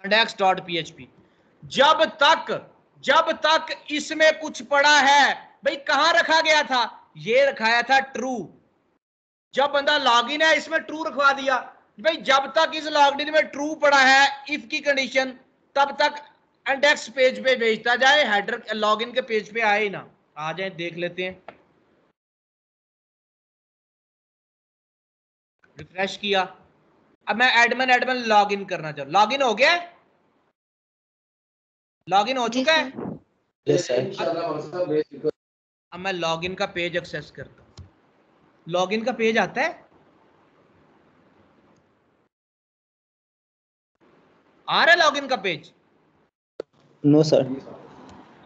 इंडेक्स डॉट पी जब तक जब तक इसमें कुछ पड़ा है, भाई कहाँ रखा गया था? ये रखाया था ट्रू जब बंदा लॉगिन है, इसमें ट्रू रखवा दिया। भाई जब तक इस लॉगइन में ट्रू पड़ा है इफ़ की कंडीशन तब तक इंडेक्स पेज पे भेजता जाए हेडर लॉगिन के पेज पे आए ना। आ जाए, देख लेते हैं। रिफ्रेश किया। अब मैं एडमिन एडमिन लॉगिन करना चाहूँ। लॉगिन हो गया? लॉगिन हो चुका है? अब मैं लॉगिन का पेज एक्सेस करता हूँ। लॉगिन का पेज आता है? आ रहा है लॉगिन का पेज? नो सर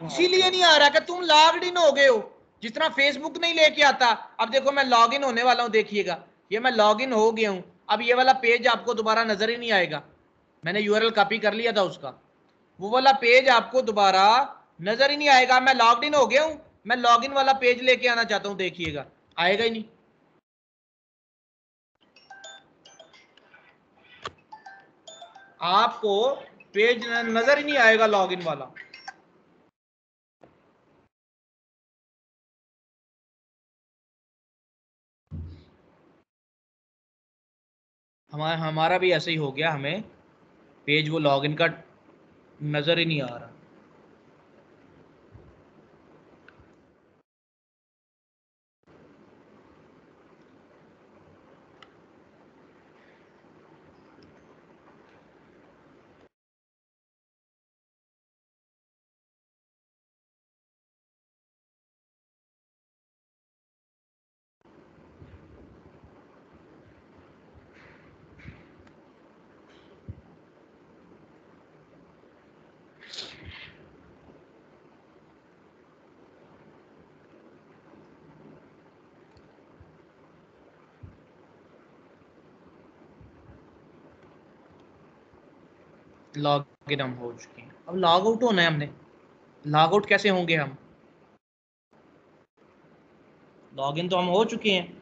इसीलिए नहीं आ रहा कि तुम लॉग इन हो गए हो। जितना फेसबुक नहीं लेके आता। अब देखो मैं लॉग इन होने वाला हूँ देखिएगा। ये मैं लॉग इन हो गया हूँ। अब ये वाला पेज आपको दोबारा नज़र ही नहीं आएगा। मैंने यूआरएल कॉपी कर लिया था उसका। वो वाला पेज आपको दोबारा नज़र ही नहीं आएगा। मैं लॉग इन हो गया हूँ। मैं लॉग इन वाला पेज लेके आना चाहता हूँ, देखिएगा। आएगा ही नहीं। आपको पेज नज़र ही नहीं आएगा लॉग इन वाला। हमारा हमारा भी ऐसे ही हो गया। हमें पेज वो लॉगिन का नज़र ही नहीं आ रहा। लॉग इन हम हो चुके हैं। अब लॉग आउट होना है हमने। लॉग आउट कैसे होंगे हम? लॉग इन तो हम हो चुके हैं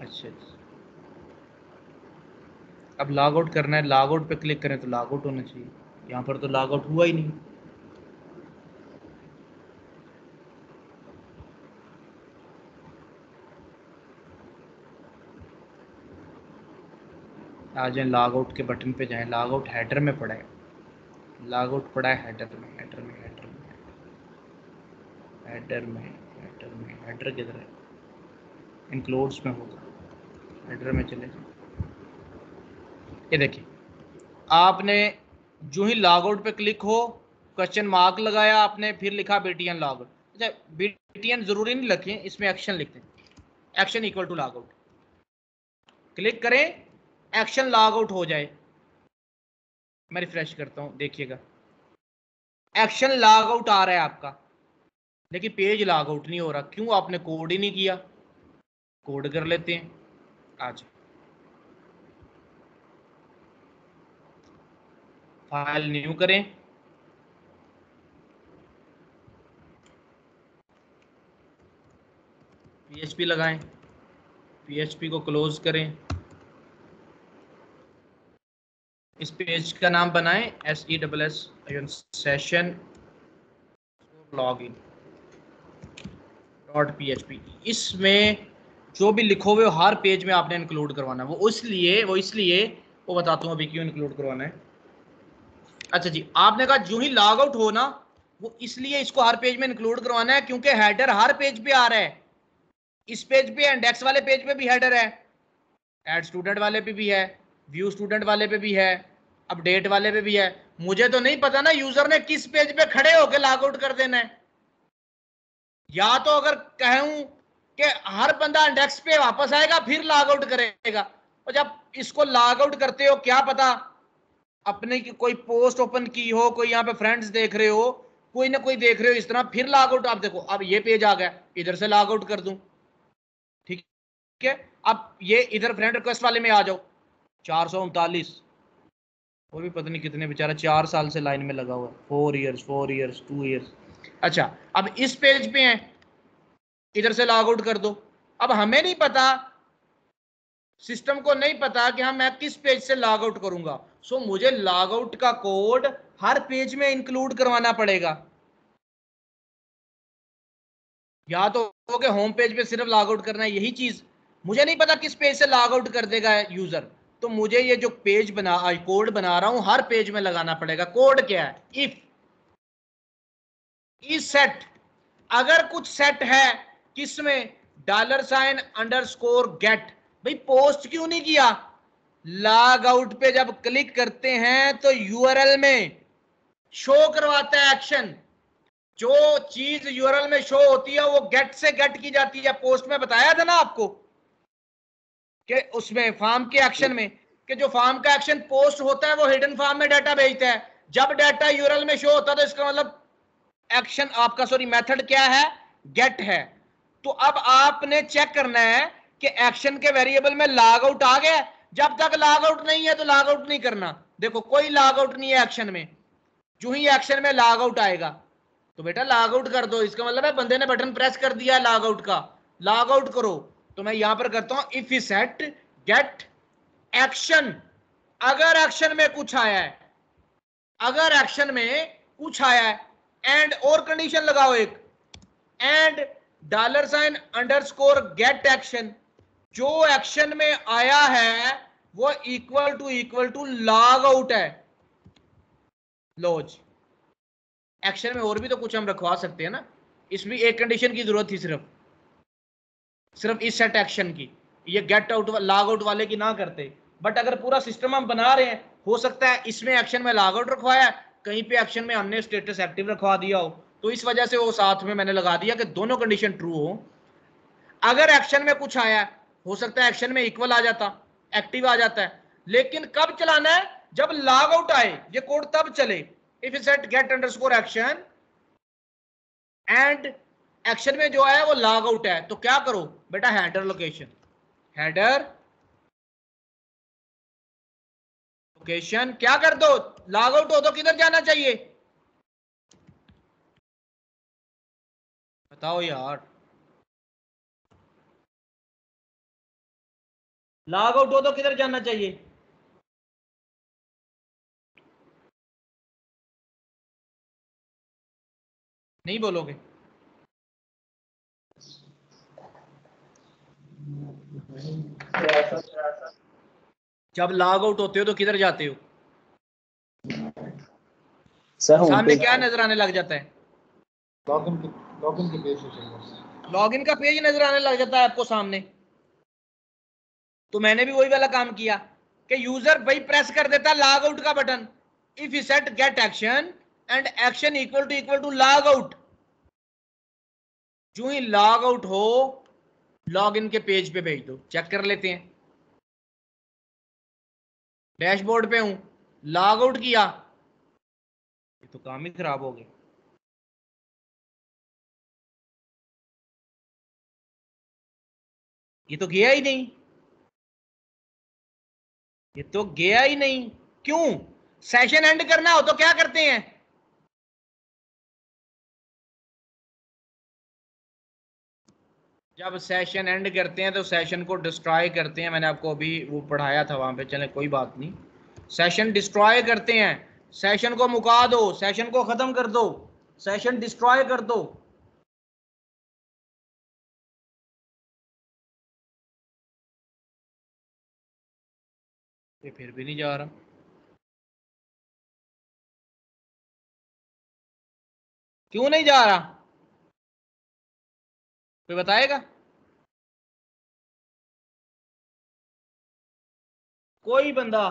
अच्छा अच्छा अब लॉग आउट करना है लॉग आउट पर क्लिक करें तो लॉग आउट होना चाहिए। यहाँ पर तो लॉग आउट हुआ ही नहीं। आ जाए लॉग आउट के बटन पे जाएँ। लॉग आउट हेडर में पड़ा है। लॉग आउट पड़ा है हेडर में हेडर में हेडर में। हेडर में हेडर में हेडर किधर है? इंक्लूड्स में होगा। हेडर में चले जाए। ये देखिए, आपने जो ही लॉग आउट पे क्लिक हो क्वेश्चन मार्क लगाया आपने, फिर लिखा बीटीएन लॉग आउट अच्छा बीटीएन ज़रूरी नहीं लिखें इसमें एक्शन लिखते हैं। Action equal to log out click करें एक्शन लॉग आउट हो जाए। मैं रिफ्रेश करता हूँ, देखिएगा। एक्शन लॉग आउट आ रहा है आपका। लेकिन पेज लॉग आउट नहीं हो रहा। क्यों? आपने कोड ही नहीं किया। कोड कर लेते हैं। आ आज फ़ाइल न्यू करें। पीएचपी लगाएँ। पीएचपी को क्लोज करें। इस पेज का नाम बनाएँ S E double S session log in dot P H P इसमें जो भी लिखो हुए हर पेज में आपने इंक्लूड करवाना है। वो इसलिए वो इसलिए, वो बताता हूँ अभी क्यों इंक्लूड करवाना है। अच्छा जी, आपने कहा जो ही लॉग आउट हो ना, वो इसलिए इसको हर पेज में इंक्लूड करवाना है क्योंकि हेडर हर पेज पे आ रहा है। इस पेज पे इंडेक्स वाले पेज पे भी हेडर है। एड स्टूडेंट वाले पे भी है व्यू स्टूडेंट वाले पे भी है अपडेट वाले पे भी है। मुझे तो नहीं पता ना यूज़र ने किस पेज पे खड़े होकर लॉग आउट कर देना है। या तो अगर कहूँ कि हर बंदा इंडेक्स पे वापस आएगा, फिर लॉग आउट करेगा। और जब इसको लॉग आउट करते हो, क्या पता अपने की कोई पोस्ट ओपन की हो, कोई यहाँ पे फ्रेंड्स देख रहे हो, कोई ना कोई देख रहे हो, इस तरह फिर लॉग आउट आप देखो। अब ये पेज आ गया, इधर से लॉग आउट कर दूँ। ठीक है? अब ये इधर फ्रेंड रिक्वेस्ट वाले में आ जाओ। चार सौ उनतालीस। वो भी पता नहीं कितने बेचारा, चार साल से लाइन में लगा हुआ है। Four years four years two years अच्छा अब इस पेज पे हैं। इधर से लॉग आउट कर दो। अब हमें नहीं पता सिस्टम को नहीं पता कि हम मैं किस पेज से लॉग आउट करूँगा। सो मुझे लॉग आउट का कोड हर पेज में इंक्लूड करवाना पड़ेगा। या तो कि होम पेज पे सिर्फ़ लॉग आउट करना है, यही चीज़। मुझे नहीं पता किस पेज से लॉग आउट कर देगा यूज़र तो मुझे ये जो पेज बना कोड बना रहा हूँ, हर पेज में लगाना पड़ेगा। कोड क्या है? इफ़ इस सेट अगर कुछ सेट है किसमें डॉलर साइन अंडरस्कोर गेट भाई पोस्ट क्यों नहीं किया? लॉग आउट पे जब क्लिक करते हैं तो यूआरएल में शो करवाता है एक्शन जो चीज़ यूआरएल में शो होती है, वो गेट से गेट की जाती है। पोस्ट में बताया था ना आपको? कि उसमें फॉर्म के एक्शन में, कि जो फॉर्म का एक्शन पोस्ट होता है, वो हिडन फॉर्म में डाटा भेजता है। जब डाटा यूआरएल में शो होता है तो इसका मतलब एक्शन आपका सॉरी मेथड क्या है? गेट है। तो अब आपने चेक करना है कि एक्शन के वेरिएबल में लॉग आउट आ गया जब तक लॉग आउट नहीं है तो लॉग आउट नहीं करना। देखो, कोई लॉग आउट नहीं है एक्शन में। जो ही एक्शन में लॉग आउट आएगा। तो बेटा लॉग आउट कर दो। इसका मतलब है, बंदे ने बटन प्रेस कर दिया लॉग आउट का। लॉग आउट करो। तो मैं यहाँ पर करता हूँ if you set get action अगर एक्शन में कुछ आया है, अगर एक्शन में कुछ आया है एंड और कंडीशन लगाओ एक। And dollar sign underscore get action जो एक्शन में आया है, वो equal to equal to log out है। लॉज एक्शन में और भी तो कुछ हम रखवा सकते हैं ना। इसमें एक कंडीशन की ज़रूरत थी सिर्फ़। सिर्फ़ इस सेट एक्शन की। ये गेट आउट लॉग आउट वाले की ना करते। बट अगर पूरा सिस्टम हम बना रहे हैं, हो सकता है इसमें एक्शन में लॉग आउट रखवाया कहीं पे एक्शन में हमने स्टेटस एक्टिव रखवा दिया हो। तो इस वजह से वो साथ में मैंने लगा दिया कि दोनों कंडीशन ट्रू हो। अगर एक्शन में कुछ आया हो सकता है एक्शन में इक्वल आ जाता एक्टिव आ जाता है। लेकिन कब चलाना है? जब लॉग आउट आए, ये कोड तब चले। If set get underscore action and action में जो है वो लॉग आउट है। तो क्या करो? बेटा हेडर लोकेशन हेडर लोकेशन क्या कर दो? लॉग आउट हो तो किधर जाना चाहिए? बताओ यार। लॉग आउट हो तो किधर जाना चाहिए? नहीं बोलोगे? जब लॉग आउट होते हो तो किधर जाते हो? सामने क्या नज़र आने लग जाता है? लॉगिन के लॉगिन के पेज लॉगिन का पेज नज़र आने लग जाता है आपको सामने। तो मैंने भी वही वाला काम किया कि यूज़र भाई प्रेस कर देता लॉग आउट का button if you set get action and action equal to equal to log out जो ही लॉग आउट हो लॉग इन के पेज पे भेज दो। चेक कर लेते हैं। डैशबोर्ड पे हूँ। लॉग आउट किया। ये तो काम ही खराब हो गया। ये तो किया ही नहीं। ये तो गया ही नहीं। क्यों? सेशन एंड करना हो तो क्या करते हैं? जब सेशन एंड करते हैं तो सेशन को डिस्ट्रॉय करते हैं। मैंने आपको अभी वो पढ़ाया था वहाँ पे। चले, कोई बात नहीं। सेशन डिस्ट्रॉय करते हैं। सेशन को मुका दो। सेशन को खत्म कर दो। सेशन डिस्ट्रॉय कर दो। ये फिर भी नहीं जा रहा। क्यों नहीं जा रहा? कोई बताएगा? कोई बंदा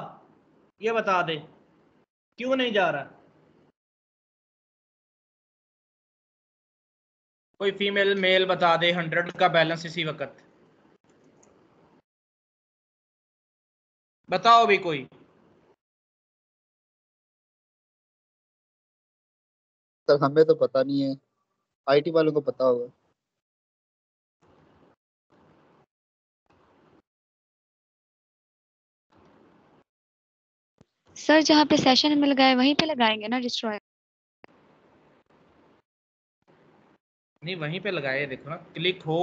ये बता दे, क्यों नहीं जा रहा? कोई फीमेल, मेल बता दे हंड्रेड का बैलेंस इसी वक्त। बताओ भी कोई। सर हमें तो पता नहीं है। आईटी वालों को पता होगा। सर जहाँ पे सेशन में लगाए वहीं पे लगाएँगे ना डिस्ट्रॉय नहीं वहीं पे लगाए देखो ना क्लिक हो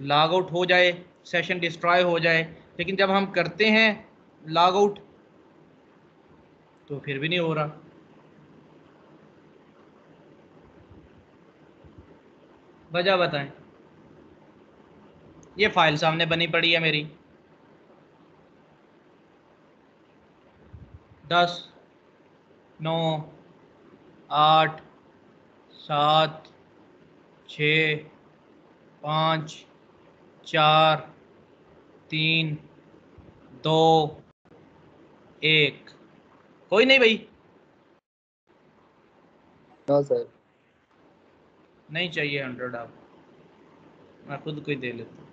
लॉग आउट हो जाए सेशन डिस्ट्रॉय हो जाए लेकिन जब हम करते हैं लॉग आउट। तो फिर भी नहीं हो रहा। वजह बताएँ। ये फ़ाइल सामने बनी पड़ी है मेरी। दस, नौ, आठ, सात छ पाँच, चार, तीन, दो एक। कोई नहीं भाई। No sir. नहीं चाहिए हंड्रेड आप। मैं खुद को ही दे लेता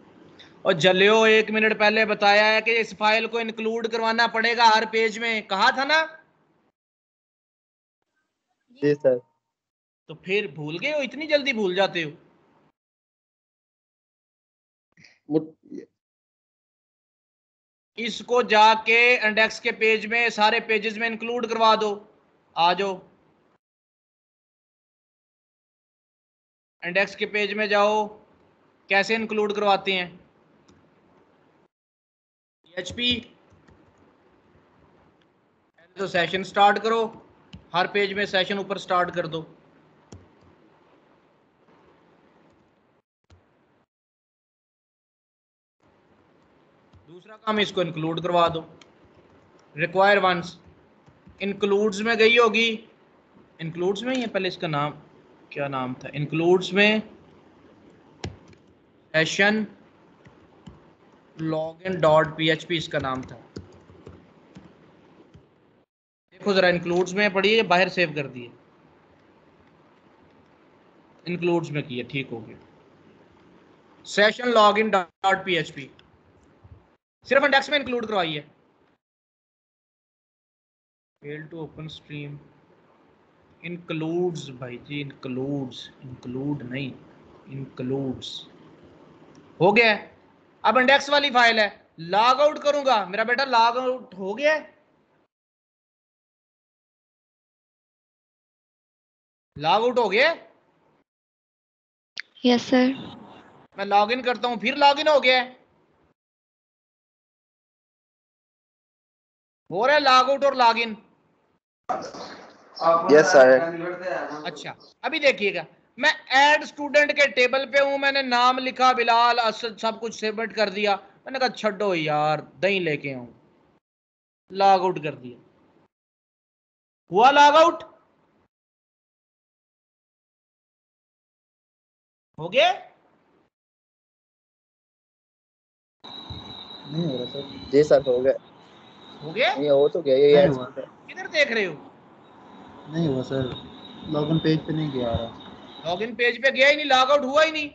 और जलियो एक मिनट पहले बताया है कि इस फ़ाइल को इंक्लूड करवाना पड़ेगा हर पेज में। कहा था ना? जी सर। तो फिर भूल गए हो? इतनी जल्दी भूल जाते हो? इसको जाके इंडेक्स के पेज में, सारे पेजेस में इंक्लूड करवा दो। आ जाओ। इंडेक्स के पेज में जाओ। कैसे इंक्लूड करवाते हैं? PHP तो सेशन स्टार्ट करो। हर पेज में सेशन ऊपर स्टार्ट कर दो। दूसरा काम इसको इंक्लूड करवा दो। रिक्वायर वंस इंक्लूड्स में गई होगी। इंक्लूड्स में ही है, पहले इसका नाम, क्या नाम था? इंक्लूड्स में session login dot P H P इसका नाम था। देखो जरा इंक्लूड्स में पढ़िए बाहर सेव कर दिए। इंक्लूड्स में किया ठीक हो गया। Session log in dot P H P सिर्फ़ इंडेक्स में इंक्लूड करवाई है fail to open stream includes भाई जी इंक्लूड्स इंक्लूड नहीं इंक्लूड्स हो गया है। अब इंडेक्स वाली फ़ाइल है। लॉग आउट करूँगा। मेरा बेटा लॉग आउट हो गया है। लॉग आउट हो गया यस सर मैं लॉग इन करता हूँ फिर लॉग इन हो गया है। हो रहा है लॉग आउट और लॉग इन यस सर अच्छा अभी देखिएगा। मैं ऐड स्टूडेंट के टेबल पे हूँ मैंने नाम लिखा बिलाल असद सब कुछ सबमिट कर दिया। मैंने कहा छड्डो यार दही लेके आऊँ। लॉग आउट कर दिया। हुआ लॉग आउट हो गया? नहीं हो रहा सर जी सर हो गया। हो गया? नहीं हो तो गया ये किधर देख रहे हो? नहीं हुआ सर। लॉगिन पेज पे नहीं गया आ रहा। लॉगिन पेज पे गया ही नहीं लॉग आउट हुआ ही नहीं।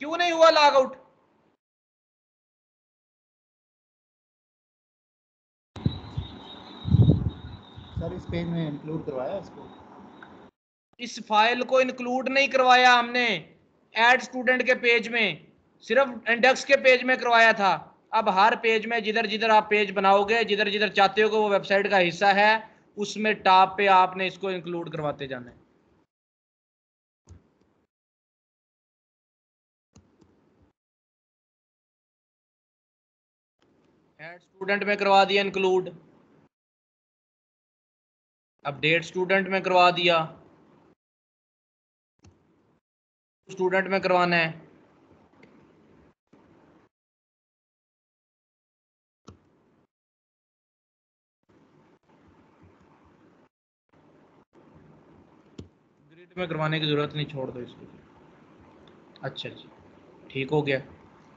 क्यों नहीं हुआ लॉग आउट सर इस पेज में इंक्लूड करवाया इसको? इस फ़ाइल को इंक्लूड नहीं करवाया हमने। ऐड स्टूडेंट के पेज में सिर्फ़ इंडेक्स के पेज में करवाया था। अब हर पेज में जिधर जिधर आप पेज बनाओगे जिधर जिधर चाहते हो वो वेबसाइट का हिस्सा है। उसमें टॉप पे आपने इसको इंक्लूड करवाते जाना है। स्टूडेंट में करवा दिया इंक्लूड अपडेट स्टूडेंट में करवा दिया। स्टूडेंट में करवाना है। ग्रिड करवाने की ज़रूरत नहीं, छोड़ दो इसको। अच्छा जी, ठीक हो गया।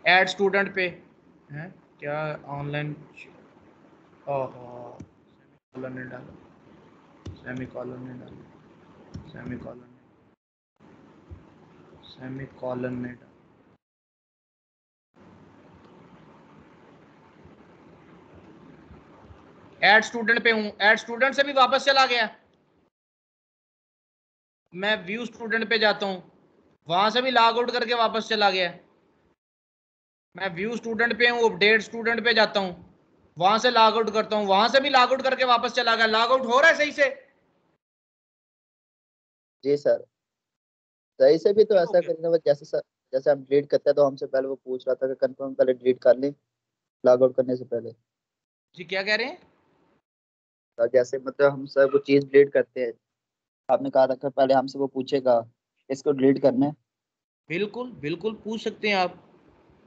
ऐड स्टूडेंट पे, है? क्या ऑनलाइन ने डाला। सेमी ने डाला। सेमी कॉलन सेमी ने डाला। ऐड स्टूडेंट पे हूँ। ऐड स्टूडेंट से भी वापस चला गया। मैं व्यू स्टूडेंट पे जाता हूँ। वहाँ से भी लॉग आउट करके वापस चला गया। मैं व्यू स्टूडेंट पे हूँ अपडेट स्टूडेंट पे जाता हूँ। वहाँ से लॉग आउट करता हूँ। वहाँ से भी लॉग आउट करके वापस चला गया। लॉग आउट हो रहा है सही से? जी सर। सही से भी तो ऐसा Okay. करने जैसे सर जैसे हम डिलीट करते हैं तो हमसे पहले वो पूछ रहा था कि कंफर्म पहले डिलीट कर लें लॉग आउट करने से पहले। जी क्या कह रहे हैं? और जैसे मतलब हम सर वो चीज़ डिलीट करते हैं। आपने कहा था कि पहले हमसे वो पूछेगा इसको डिलीट करना। है बिल्कुल बिल्कुल पूछ सकते हैं आप।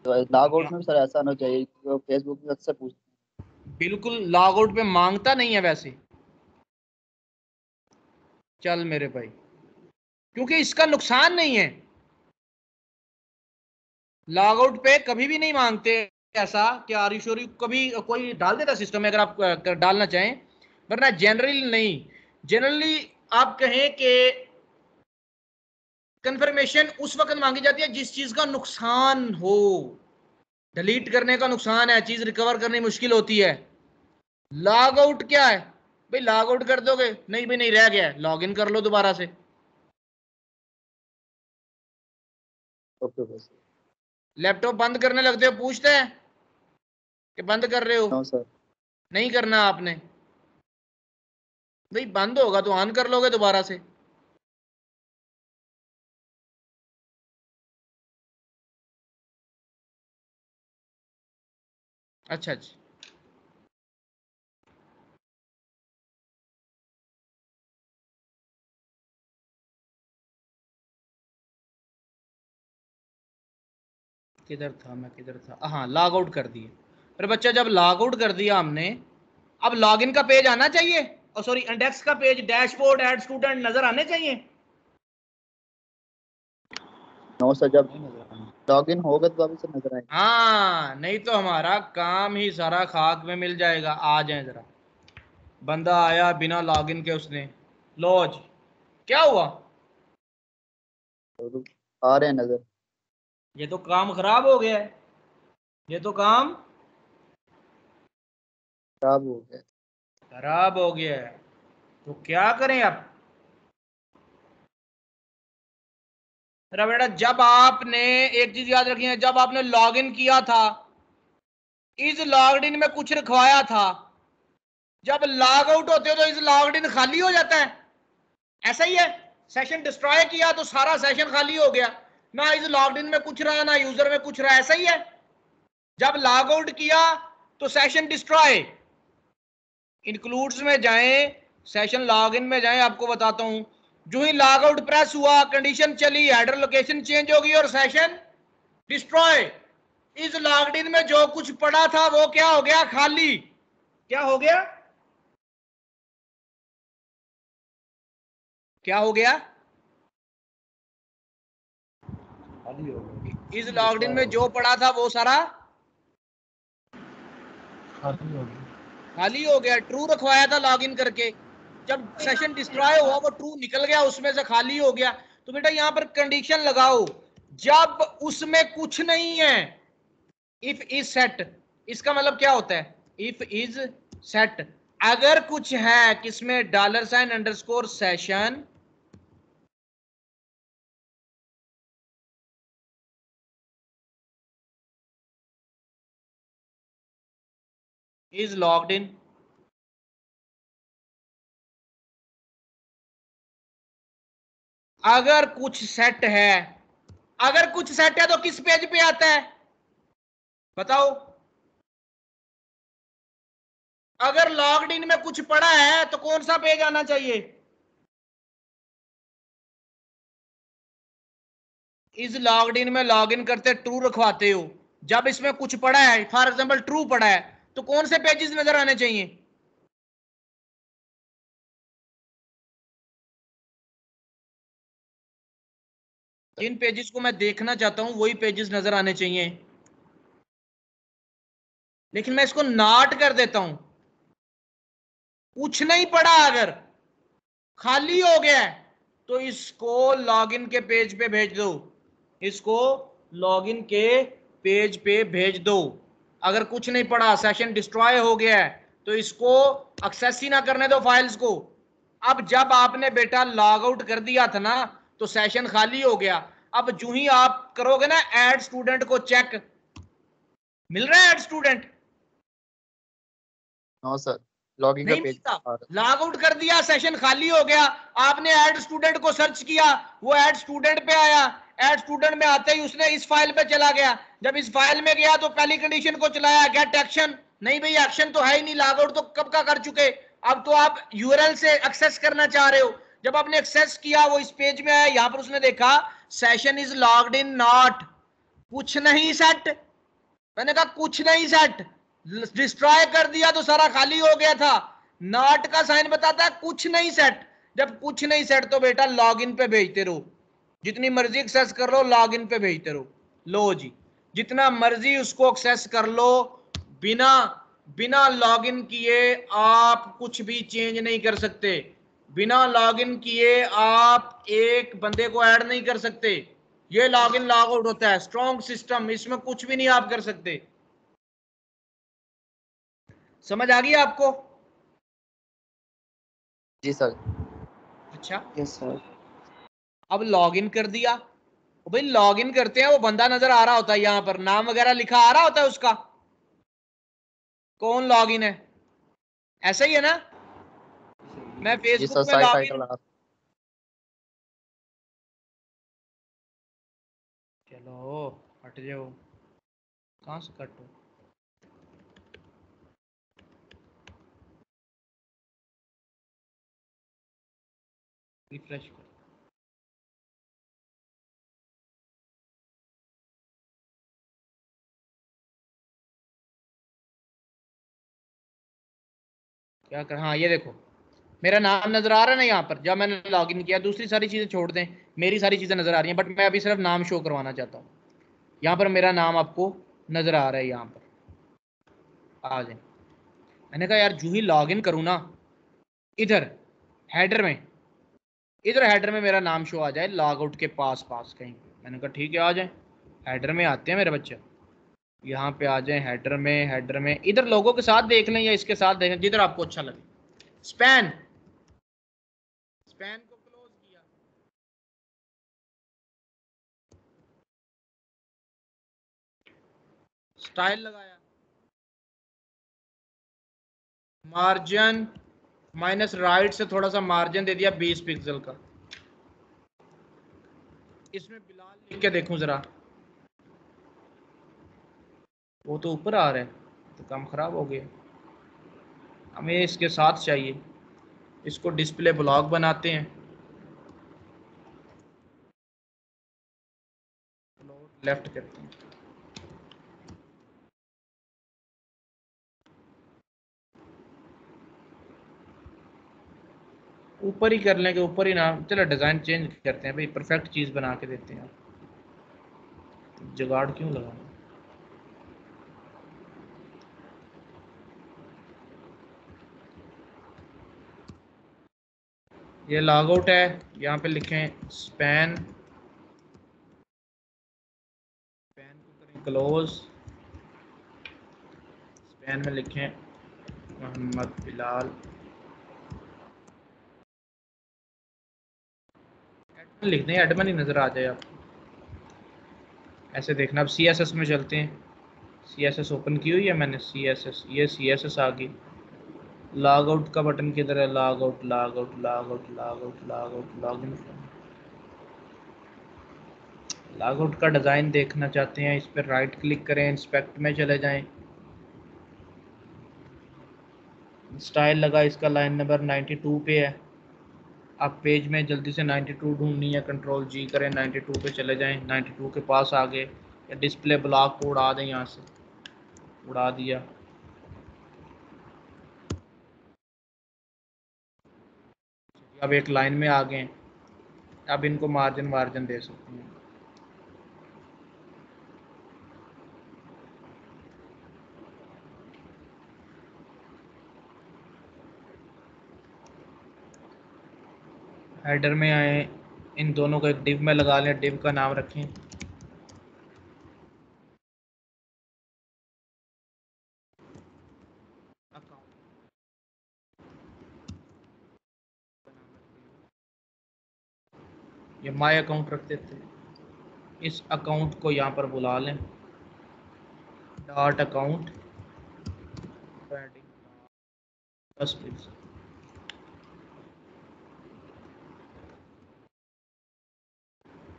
तो लॉग आउट में सर ऐसा होना चाहिए वो फेसबुक में अक्सर पूछ बिल्कुल लॉग आउट पे माँगता नहीं है वैसे। चल मेरे भाई। क्योंकि इसका नुकसान नहीं है। लॉग आउट पे कभी भी नहीं मांगते ऐसा कि आरिशोरी कभी कोई डाल देता सिस्टम में अगर आप डालना चाहें। वरना जनरली नहीं। जनरली आप कहें कि कंफर्मेशन उस वक्त मांगी जाती है जिस चीज़ का नुकसान हो। डिलीट करने का नुकसान है चीज़ रिकवर करनी मुश्किल होती है। लॉग आउट क्या है? भाई लॉग आउट कर दोगे? नहीं भाई नहीं रह गया है। लॉग इन कर लो दोबारा से। लैपटॉप बंद करने लगते हो पूछते हैं कि बंद कर रहे हो? सर नहीं करना आपने। भाई, बंद होगा तो ऑन कर लोगे दोबारा से। अच्छा अच्छा। किधर था, मैं किधर था? हाँ लॉग आउट कर दिए। अरे बच्चा, जब लॉग आउट कर दिया हमने, अब लॉगिन का पेज आना चाहिए? और सॉरी इंडेक्स का पेज डैशबोर्ड एड स्टूडेंट नज़र आने चाहिए। नो सर जब नहीं नज़र आना लॉग इन होगा तो अभी से नज़र आएँगे। हाँ नहीं तो हमारा काम ही सारा खाक में मिल जाएगा। आ जाए जरा। बंदा आया बिना लॉगिन के उसने। लो जी क्या हुआ? आ रहे हैं नज़र। ये तो काम खराब हो गया है। ये तो काम खराब हो गया। खराब हो गया है। तो क्या करें आप बेटा, जब आपने, एक चीज़ याद रखी है जब आपने लॉगिन किया था, इस लॉग्ड इन में कुछ रखवाया था, जब लॉग आउट होते हो तो इस लॉग्ड इन खाली हो जाता है। ऐसा ही है सेशन डिस्ट्रॉय किया तो सारा सेशन खाली हो गया। ना इस लॉग्ड इन में कुछ रहा, ना यूज़र में कुछ रहा, ऐसा ही है। जब लॉग आउट किया तो सेशन डिस्ट्रॉय इंक्लूड्स में जाएँ सेशन लॉगिन में जाएँ आपको बताता हूँ। जो ही लॉग आउट प्रेस हुआ कंडीशन चली हेडर लोकेशन चेंज होगी और सेशन डिस्ट्रॉय इस लॉग्ड इन में जो कुछ पड़ा था वो क्या हो गया? खाली। क्या हो गया? क्या हो गया? खाली हो गया। इस लॉग्ड इन में जो पड़ा था वो सारा खाली खाली हो गया ट्रू रखवाया था लॉगिन करके। जब सेशन डिस्ट्रॉय हुआ, वो ट्रू निकल गया, उसमें से खाली हो गया। तो बेटा, यहाँ पर कंडीशन लगाओ। जब उसमें कुछ नहीं है इफ़ इज़ सेट इसका मतलब क्या होता है? इफ़ इज़ सेट अगर कुछ है, किसमें? Dollar sign underscore session is logged in. अगर कुछ सेट है, अगर कुछ सेट है तो किस पेज पे आता है? बताओ। अगर लॉग्ड इन में कुछ पड़ा है तो कौन सा पेज आना चाहिए? इस लॉग्ड इन में लॉग इन करते ट्रू रखवाते हो। जब इसमें कुछ पड़ा है फॉर एग्जांपल ट्रू पड़ा है तो कौन से पेजेस नज़र आने चाहिए? जिन पेजेस को मैं देखना चाहता हूँ, वही पेजेस नज़र आने चाहिए। लेकिन मैं इसको नाट कर देता हूँ। कुछ नहीं पड़ा अगर। खाली हो गया तो इसको लॉगिन के पेज पे भेज दो। इसको लॉगिन के पेज पे भेज दो। अगर कुछ नहीं पड़ा सेशन डिस्ट्रॉय हो गया है तो इसको एक्सेस ही ना करने दो फाइल्स को। अब जब आपने बेटा लॉग आउट कर दिया था ना तो सेशन खाली हो गया। अब जो ही आप करोगे ना एड स्टूडेंट को चेक मिल रहा है एड स्टूडेंट सर लॉगिन का पेज लॉग आउट कर दिया सेशन खाली हो गया। आपने ऐड स्टूडेंट को सर्च किया वो ऐड स्टूडेंट पे आया। ऐड स्टूडेंट में आते ही उसने इस फ़ाइल पे चला गया। जब इस फ़ाइल में गया तो पहली कंडीशन को चलाया गेट एक्शन नहीं भाई एक्शन तो है ही नहीं लॉग आउट तो कब का कर चुके? अब तो आप यूआरएल से एक्सेस करना चाह रहे हो। जब आपने एक्सेस किया वो इस पेज में आया यहाँ पर उसने देखा session is logged in not कुछ नहीं सेट मैंने कहा कुछ नहीं सेट डिस्ट्रॉय कर दिया तो सारा खाली हो गया था। नॉट का साइन बताता है, कुछ नहीं सेट जब कुछ नहीं सेट तो बेटा लॉगिन पे भेजते रहो। जितनी मर्ज़ी एक्सेस कर लो लॉगिन पे भेजते रहो। लो जी। जितना मर्ज़ी उसको एक्सेस कर लो, बिना बिना लॉगिन किए आप कुछ भी चेंज नहीं कर सकते। बिना लॉगिन किए आप एक बंदे को ऐड नहीं कर सकते। ये लॉगिन लॉग आउट होता है। स्ट्रॉन्ग सिस्टम इसमें कुछ भी नहीं आप कर सकते। समझ आ गई आपको? जी सर। अच्छा। यस सर अब लॉगिन कर दिया। भाई लॉगिन करते हैं वो बंदा नज़र आ रहा होता है यहाँ पर। नाम वगैरह लिखा आ रहा होता है उसका? कौन लॉगिन है? ऐसा ही है ना? मैं फेसबुक में लॉगिन चलो हट जाओ। कहाँ से कट रिफ्रेश कर। क्या कर हाँ ये देखो। मेरा नाम नज़र आ रहा है ना यहाँ पर। जब मैंने लॉगिन किया, दूसरी सारी चीज़ें छोड़ दें, मेरी सारी चीज़ें नज़र आ रही हैं बट मैं अभी सिर्फ़ नाम शो करवाना चाहता हूँ। यहाँ पर मेरा नाम आपको नज़र आ रहा है यहाँ पर। आ जाए। मैंने कहा, यार, जू ही लॉगिन करूँ ना, इधर हेडर में इधर हेडर में मेरा नाम शो आ जाए लॉग आउट के पास पास कहीं मैंने कहा, ठीक है, आ जाए। हेडर में आते हैं मेरे बच्चे। यहाँ पे आ जाए हेडर में हेडर में। इधर लोगों के साथ देख लें या इसके साथ देख लें, जिधर आपको अच्छा लगे। स्पैन स्पैन को क्लोज किया। स्टाइल लगाया। मार्जिन माइनस राइट से थोड़ा सा मार्जिन दे दिया 20 पिक्सल का। इसमें बिलाल लिख के देखूँ जरा। वो तो ऊपर आ रहा है तो काम खराब हो गया। हमें इसके साथ चाहिए। इसको डिस्प्ले ब्लॉक बनाते हैं। लेफ़्ट करते हैं। ऊपर ही कर लेंगे ऊपर ही ना, चलो डिज़ाइन चेंज करते हैं, भाई परफेक्ट चीज़ बना के देते हैं। जुगाड़ क्यों लगाना? ये लॉग आउट है, यहाँ पे लिखें स्पैन स्पैन को करें क्लोज स्पैन में लिखें मोहम्मद बिलाल। लिख दें एडमिन ही नज़र आ जाए आप। ऐसे देखना, अब सी एस एस में चलते हैं। सी एस एस ओपन की हुई है मैंने सी एस एस ये सी एस एस आ गई। लॉग आउट का बटन किधर है? Log out log out log out log out log out log in log out का डिज़ाइन देखना चाहते हैं, इस पर राइट क्लिक करें इंस्पेक्ट में चले जाएँ। स्टाइल लगा, इसका लाइन नंबर 92 पे है। आप पेज में जल्दी से 92 ढूंढनी है कंट्रोल जी करें 92 पे चले जाएँ 92 के पास आ गए, या डिस्प्ले ब्लॉक को उड़ा दें यहाँ से, उड़ा दिया। अब एक लाइन में आ गए, अब इनको मार्जिन मार्जिन दे सकते हैं। हेडर में आए, इन दोनों को एक डिव में लगा लें डिव का नाम रखें। ये माई अकाउंट रख देते हैं इस अकाउंट को यहाँ पर बुला लें। डॉट अकाउंट बस प्लीज़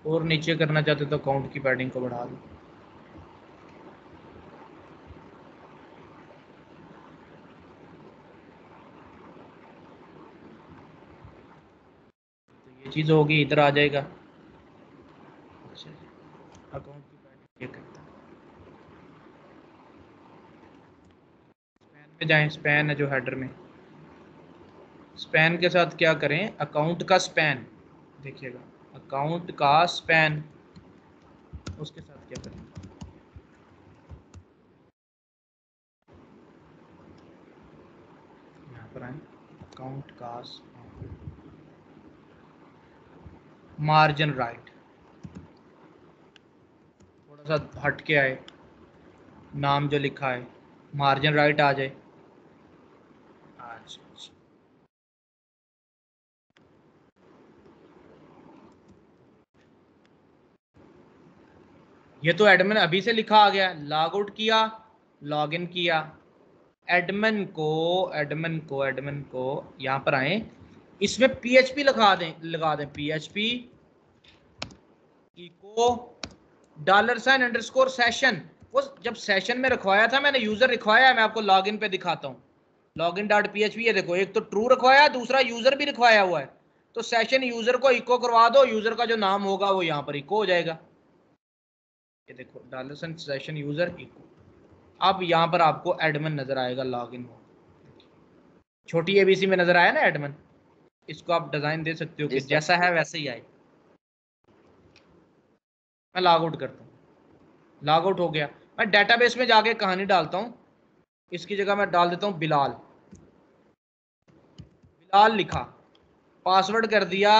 और नीचे करना चाहते तो अकाउंट की पैडिंग को बढ़ा दो। तो ये चीज़ होगी, इधर आ जाएगा। अच्छा अकाउंट की पैडिंग ये करता स्पैन में जाएँ स्पैन है जो हेडर में। स्पैन के साथ क्या करें? अकाउंट का स्पैन देखिएगा। अकाउंट का स्पैन। उसके साथ क्या करें? यहाँ पर आए। अकाउंट का मार्जिन राइट। थोड़ा सा हट के आए। नाम जो लिखा है, मार्जिन राइट आ जाए अच्छा अच्छा ये तो एडमिन अभी से लिखा आ गया लॉग आउट किया लॉग इन किया। एडमिन को एडमिन को एडमिन को यहाँ पर आए। इसमें पीएचपी लगा दें लगा दें PHP echo dollar sign underscore session वो जब सेशन में रखवाया था, मैंने यूज़र रखवाया है, मैं आपको लॉगिन पे दिखाता हूँ। Login dot P H P ये देखो, एक तो ट्रू रखवाया, दूसरा यूज़र भी रखवाया हुआ है। तो सेशन यूज़र को इको करवा दो यूज़र का जो नाम होगा वो यहाँ पर इको हो जाएगा। ये देखो डॉलर सेशन यूज़र इको अब यहाँ पर आपको एडमिन नज़र आएगा लॉगिन हो छोटी एबीसी में नज़र आया ना एडमिन? इसको आप डिज़ाइन दे सकते हो कि जैसा है वैसे ही आए। मैं लॉग आउट करता हूँ। लॉग आउट हो गया। मैं डेटाबेस में जाके कहानी डालता हूँ। इसकी जगह मैं डाल देता हूँ बिलाल। बिलाल लिखा पासवर्ड कर दिया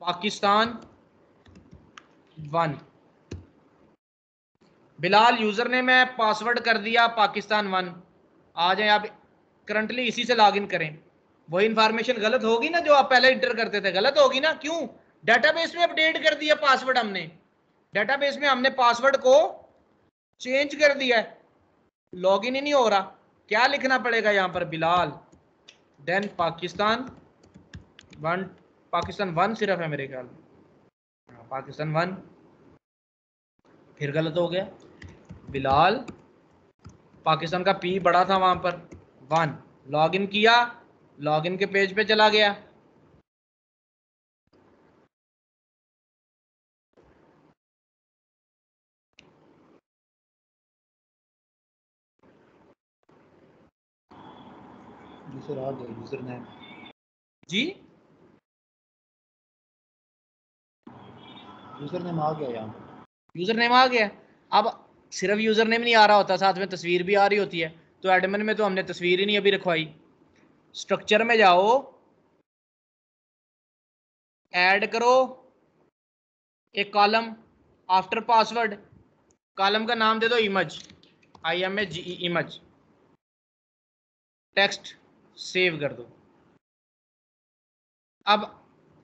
पाकिस्तान वन बिलाल यूज़र ने मैं पासवर्ड कर दिया, पाकिस्तान वन आ जाए आप करंटली इसी से लॉगिन करें। वही इंफॉर्मेशन गलत होगी ना जो आप पहले इंटर करते थे? गलत होगी ना? क्यों? डेटाबेस में अपडेट कर दिया पासवर्ड हमने। डेटाबेस में हमने पासवर्ड को चेंज कर दिया है। लॉगिन ही नहीं हो रहा। क्या लिखना पड़ेगा यहाँ पर, Bilal? Then Pakistan one Pakistan one सिर्फ़ है मेरे ख्याल में। पाकिस्तान वन। फिर गलत हो गया। बिलाल पाकिस्तान का पी बड़ा था वहाँ पर। वन लॉगिन किया लॉगिन के पेज पे चला गया। यूज़र आ गया यूज़र नेम जी? यूज़र नेम आ गया यहाँ यूज़र नेम आ गया। अब सिर्फ़ यूज़र नेम नहीं आ रहा होता, साथ में तस्वीर भी आ रही होती है। तो एडमिन में तो हमने तस्वीर ही नहीं अभी रखवाई। स्ट्रक्चर में जाओ। ऐड करो। एक कॉलम आफ्टर पासवर्ड कॉलम का नाम दे दो image I M A G image text save कर दो। अब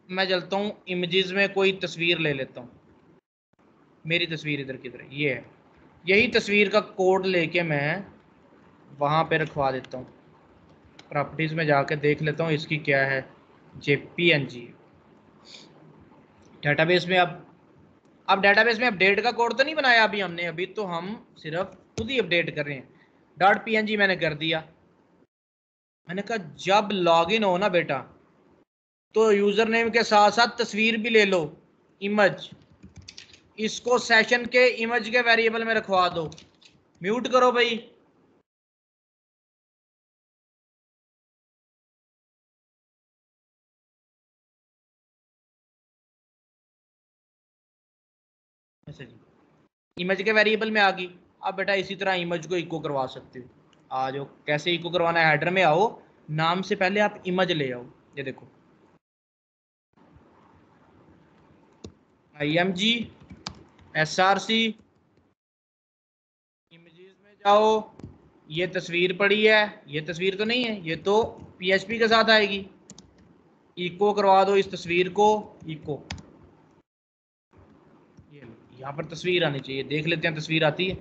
मैं चलता हूँ इमेजेस में कोई तस्वीर ले लेता हूँ। मेरी तस्वीर इधर किधर ये है। यही तस्वीर का कोड लेके मैं वहाँ पे रखवा देता हूँ। प्रॉपर्टीज़ में जाके देख लेता हूँ, इसकी क्या है। J P N G database में अब अब डेटाबेस में अपडेट का कोड तो नहीं बनाया अभी हमने, अभी तो हम सिर्फ़ खुद ही अपडेट कर रहे हैं। डॉट पी एन जी मैंने कर दिया। मैंने कहा, जब लॉगिन हो ना बेटा तो यूज़र नेम के साथ साथ तस्वीर भी ले लो इमेज इसको सेशन के इमेज के वेरिएबल में रखवा दो। म्यूट करो भाई। इमेज के वेरिएबल में आ गई। अब बेटा इसी तरह इमेज को इको करवा सकते हो। आ जाओ, कैसे इको करवाना है? हेडर में आओ। नाम से पहले आप इमेज ले आओ। ये देखो। I M G S R C images में जाओ। ये तस्वीर पड़ी है, ये तस्वीर तो नहीं है, ये तो पीएचपी के साथ आएगी। इको करवा दो इस तस्वीर को, इको। ये, यहाँ पर तस्वीर आनी चाहिए, देख लेते हैं, तस्वीर आती है।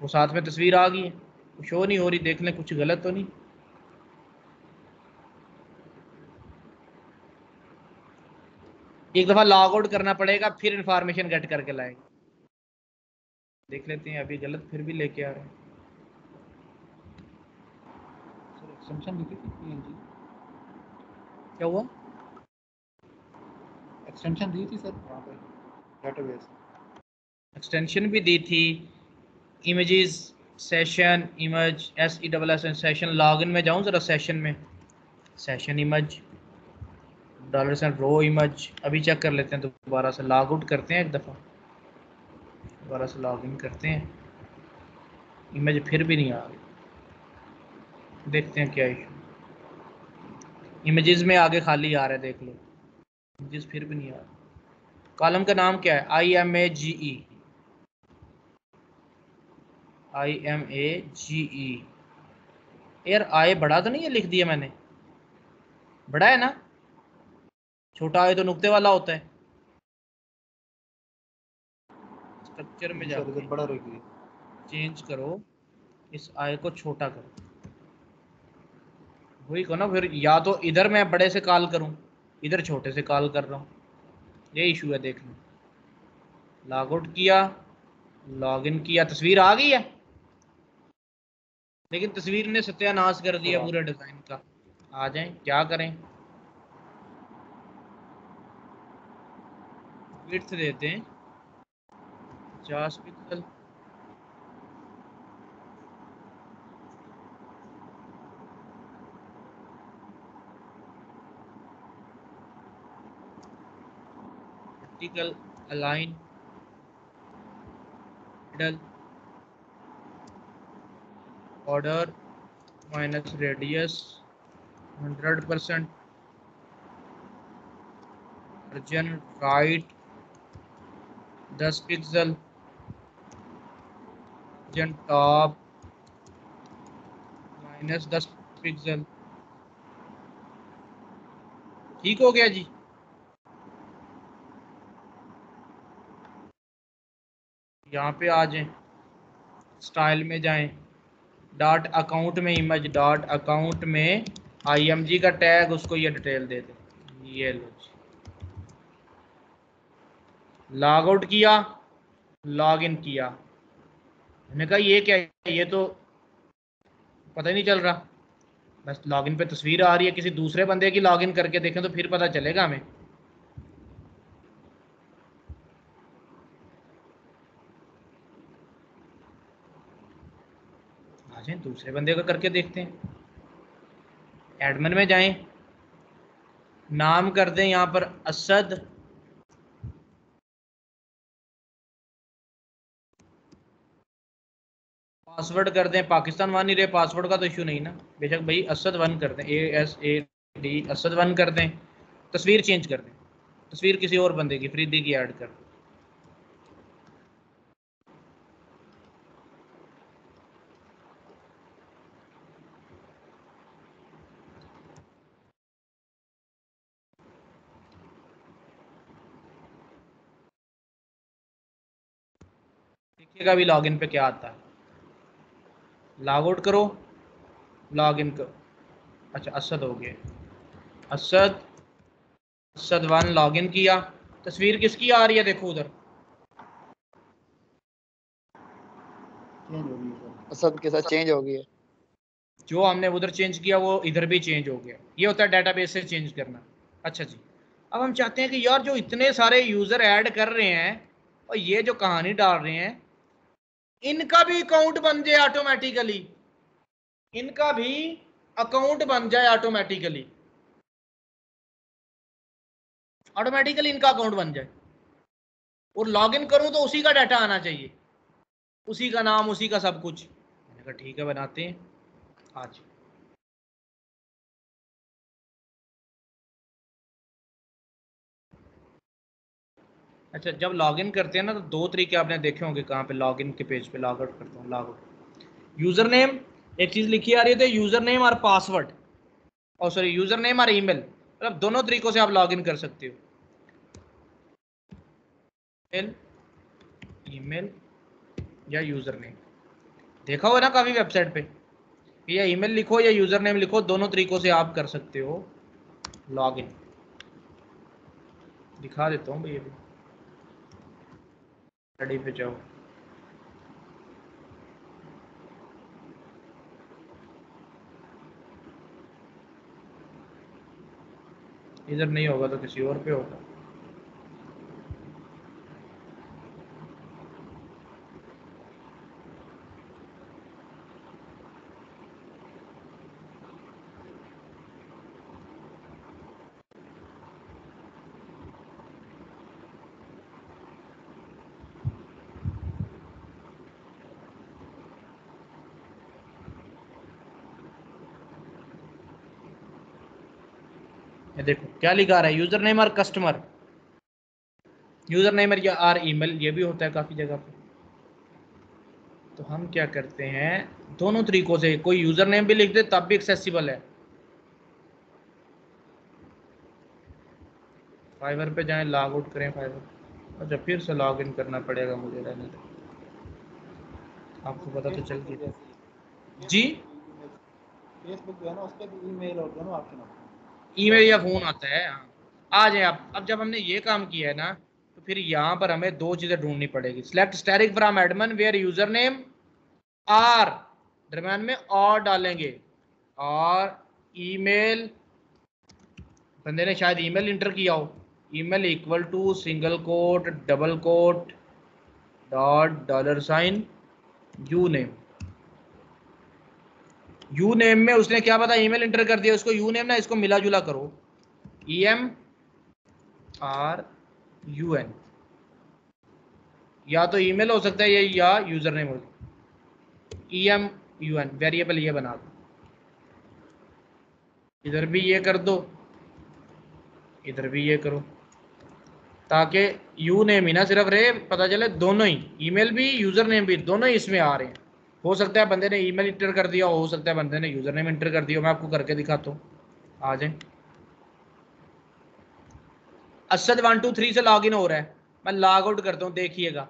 वो साथ में तस्वीर आ गई है शो नहीं हो रही देख लें कुछ गलत तो नहीं। एक दफ़ा लॉग आउट करना पड़ेगा फिर इंफॉर्मेशन गेट करके लाएँगे देख लेते हैं अभी गलत फिर भी लेके आ रहे हैं क्या हुआ एक्सटेंशन दी थी सर वहाँ पे डेटाबेस एक्सटेंशन भी दी थी images session image S E double S session login में जाऊँ ज़रा सेशन में सेशन इमेज डॉलर से रो इमेज अभी चेक कर लेते हैं, दोबारा से लॉग आउट करते हैं एक दफ़ा। दोबारा से लॉग इन करते हैं। इमेज फिर भी नहीं आ रही। देखते हैं क्या इशू इमेजेस में आगे खाली आ रहा है, देख लो। इमेजेस फिर भी नहीं आ रहा। कॉलम का नाम क्या है? आई M A ji E I M A जी ई यार आए बड़ा तो नहीं है, लिख दिया मैंने। बड़ा है ना? छोटा आए तो नुकते वाला होता है। स्ट्रक्चर में सर जाके बड़ा चेंज करो। इस आय को छोटा करो। वही को ना फिर या तो इधर मैं बड़े से कॉल करूँ इधर छोटे से कॉल कर रहा हूँ। ये इशू है देख लो लॉग आउट किया लॉग इन किया तस्वीर आ गई है। लेकिन तस्वीर ने सत्यानाश कर दिया पूरे डिज़ाइन का। आ जाएँ क्या करें? विथ देते हैं। पचास pixel vertical align middle border minus radius hundred percent margin right 10 pixel margin top minus 10 pixel. ठीक हो गया जी? यहाँ पे आ जाएँ। स्टाइल में जाएँ। डॉट अकाउंट में इमेज, डॉट अकाउंट में आईएमजी का टैग, उसको ये डिटेल दे दें। ये लो जी। लॉग आउट किया लॉग इन किया। मैंने कहा, ये क्या है? ये तो पता ही नहीं चल रहा। बस लॉगिन पे तस्वीर आ रही है, किसी दूसरे बंदे की लॉगिन करके देखें तो फिर पता चलेगा हमें। आ जाए, दूसरे बंदे का करके देखते हैं। एडमिन में जाएँ। नाम कर दें यहाँ पर असद पासवर्ड कर दें, पाकिस्तान वन ही रहे पासवर्ड का तो इशू नहीं ना। बेशक भाई असद वन कर दें A S A D Asad one कर दें, तस्वीर चेंज कर दें। तस्वीर किसी और बंदे की, फरीदी की ऐड कर देखिएगा अभी लॉगिन पे क्या आता है। लॉग आउट करो लॉग इन करो। अच्छा असद हो गया। Asad Asad one log in किया। तस्वीर किसकी आ रही है? देखो उधर। हो असद के साथ चेंज हो गई है। जो हमने उधर चेंज किया वो इधर भी चेंज हो गया। ये होता है डेटाबेस से चेंज करना। अच्छा जी। अब हम चाहते हैं कि यार जो इतने सारे यूज़र ऐड कर रहे हैं और ये जो कहानी डाल रहे हैं इनका भी अकाउंट बन जाए ऑटोमेटिकली इनका भी अकाउंट बन जाए ऑटोमेटिकली ऑटोमेटिकली इनका अकाउंट बन जाए। और लॉगिन करूँ तो उसी का डाटा आना चाहिए। उसी का नाम, उसी का सब कुछ। मैंने कहा, ठीक है, बनाते हैं। आज। अच्छा जब लॉगिन करते हैं ना तो दो तरीके आपने देखे होंगे कहाँ पे लॉगिन के पेज पे लॉग आउट करता हूँ लॉग आउट यूज़र नेम एक चीज़ लिखी आ रही है यूज़र नेम और पासवर्ड और सॉरी यूज़र नेम और ईमेल मतलब दोनों तरीकों से आप लॉगिन कर सकते हो। ईमेल या यूज़र नेम देखा हुआ ना काफ़ी वेबसाइट पे? या ईमेल लिखो या यूज़र नेम लिखो, दोनों तरीकों से आप कर सकते हो लॉग इन दिखा देता हूँ भैया स्टडी पे जाओ इधर नहीं होगा तो किसी और पे होगा ये देखो क्या लिखा रहा है? यूज़र नेम और कस्टमर यूज़र नेम या आर ईमेल ये भी होता है काफ़ी जगह पे। तो हम क्या करते हैं? दोनों तरीकों से, कोई यूज़र नेम भी लिख दे, तब भी एक्सेसिबल है। फाइवर पे जाएँ लॉग आउट करें फाइवर अच्छा फिर से लॉग इन करना पड़ेगा मुझे रहने दो। आपको पता तो चल गया। जी? फेसबुक जो है ना, उस पर ईमेल और दोनों होते हैं ईमेल या फ़ोन आता है हाँ। आ जाए आप। अब जब हमने ये काम किया है ना तो फिर यहाँ पर हमें दो चीज़ें ढूंढनी पड़ेगी। Select asterisk from admin where user name or दरम्यान में और डालेंगे। और ईमेल बंदे ने शायद ईमेल इंटर किया हो। Email equal to single quote double quote dot dollar sign U name U name में उसने क्या पता ईमेल इंटर कर दिया, उसको यू नेम ना इसको मिला जुला करो। E M R U N या तो ईमेल हो सकता है, ये या यूज़र नेम हो। सकता E M U N variable ये बना दो। इधर भी ये कर दो। इधर भी ये करो। ताकि यू नेम ही ना सिर्फ़ रहे, पता चले दोनों ही। ईमेल भी यूज़र नेम भी, दोनों ही इसमें आ रहे हैं। हो सकता है बंदे ने ईमेल इंटर कर दिया हो सकता है बंदे ने यूज़र नेम इंटर कर दिया मैं आपको करके दिखाता हूँ। आ जाए। असद वन टू थ्री से लॉग इन हो रहा है। मैं लॉग आउट करता हूँ, देखिएगा।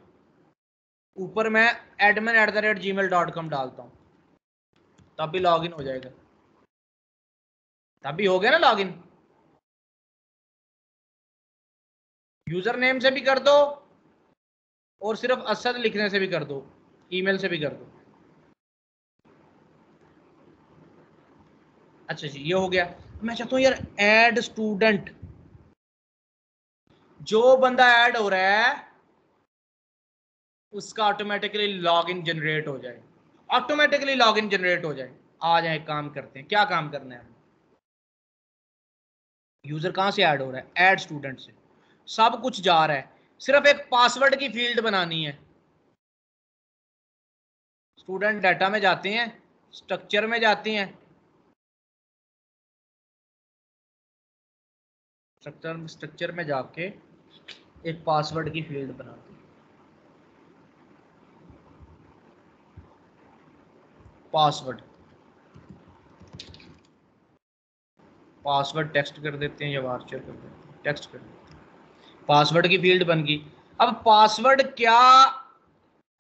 ऊपर मैं admin at the rate Gmail dot com डालता हूँ। तब भी लॉग इन हो जाएगा। तब भी हो गया ना लॉग इन यूज़र नेम से भी कर दो और सिर्फ़ असद लिखने से भी कर दो। ईमेल से भी कर दो। अच्छा जी, ये हो गया। मैं चाहता हूँ यार एड स्टूडेंट जो बंदा ऐड हो रहा है, उसका ऑटोमेटिकली लॉगिन जनरेट हो जाए। ऑटोमेटिकली लॉगिन जनरेट हो जाए। आ जाए काम करते हैं। क्या काम करना है? यूज़र कहाँ से ऐड हो रहा है? ऐड स्टूडेंट से। सब कुछ जा रहा है। सिर्फ़ एक पासवर्ड की फ़ील्ड बनानी है। स्टूडेंट डाटा में जाते हैं स्ट्रक्चर में जाते हैं। स्ट्रक्चर स्ट्रक्चर में जाके एक पासवर्ड की फ़ील्ड बनाते पासवर्ड पासवर्ड टेक्स्ट कर देते हैं या वार्चर कर देते हैं। टेक्स्ट कर देते पासवर्ड की फ़ील्ड बन गई। अब पासवर्ड क्या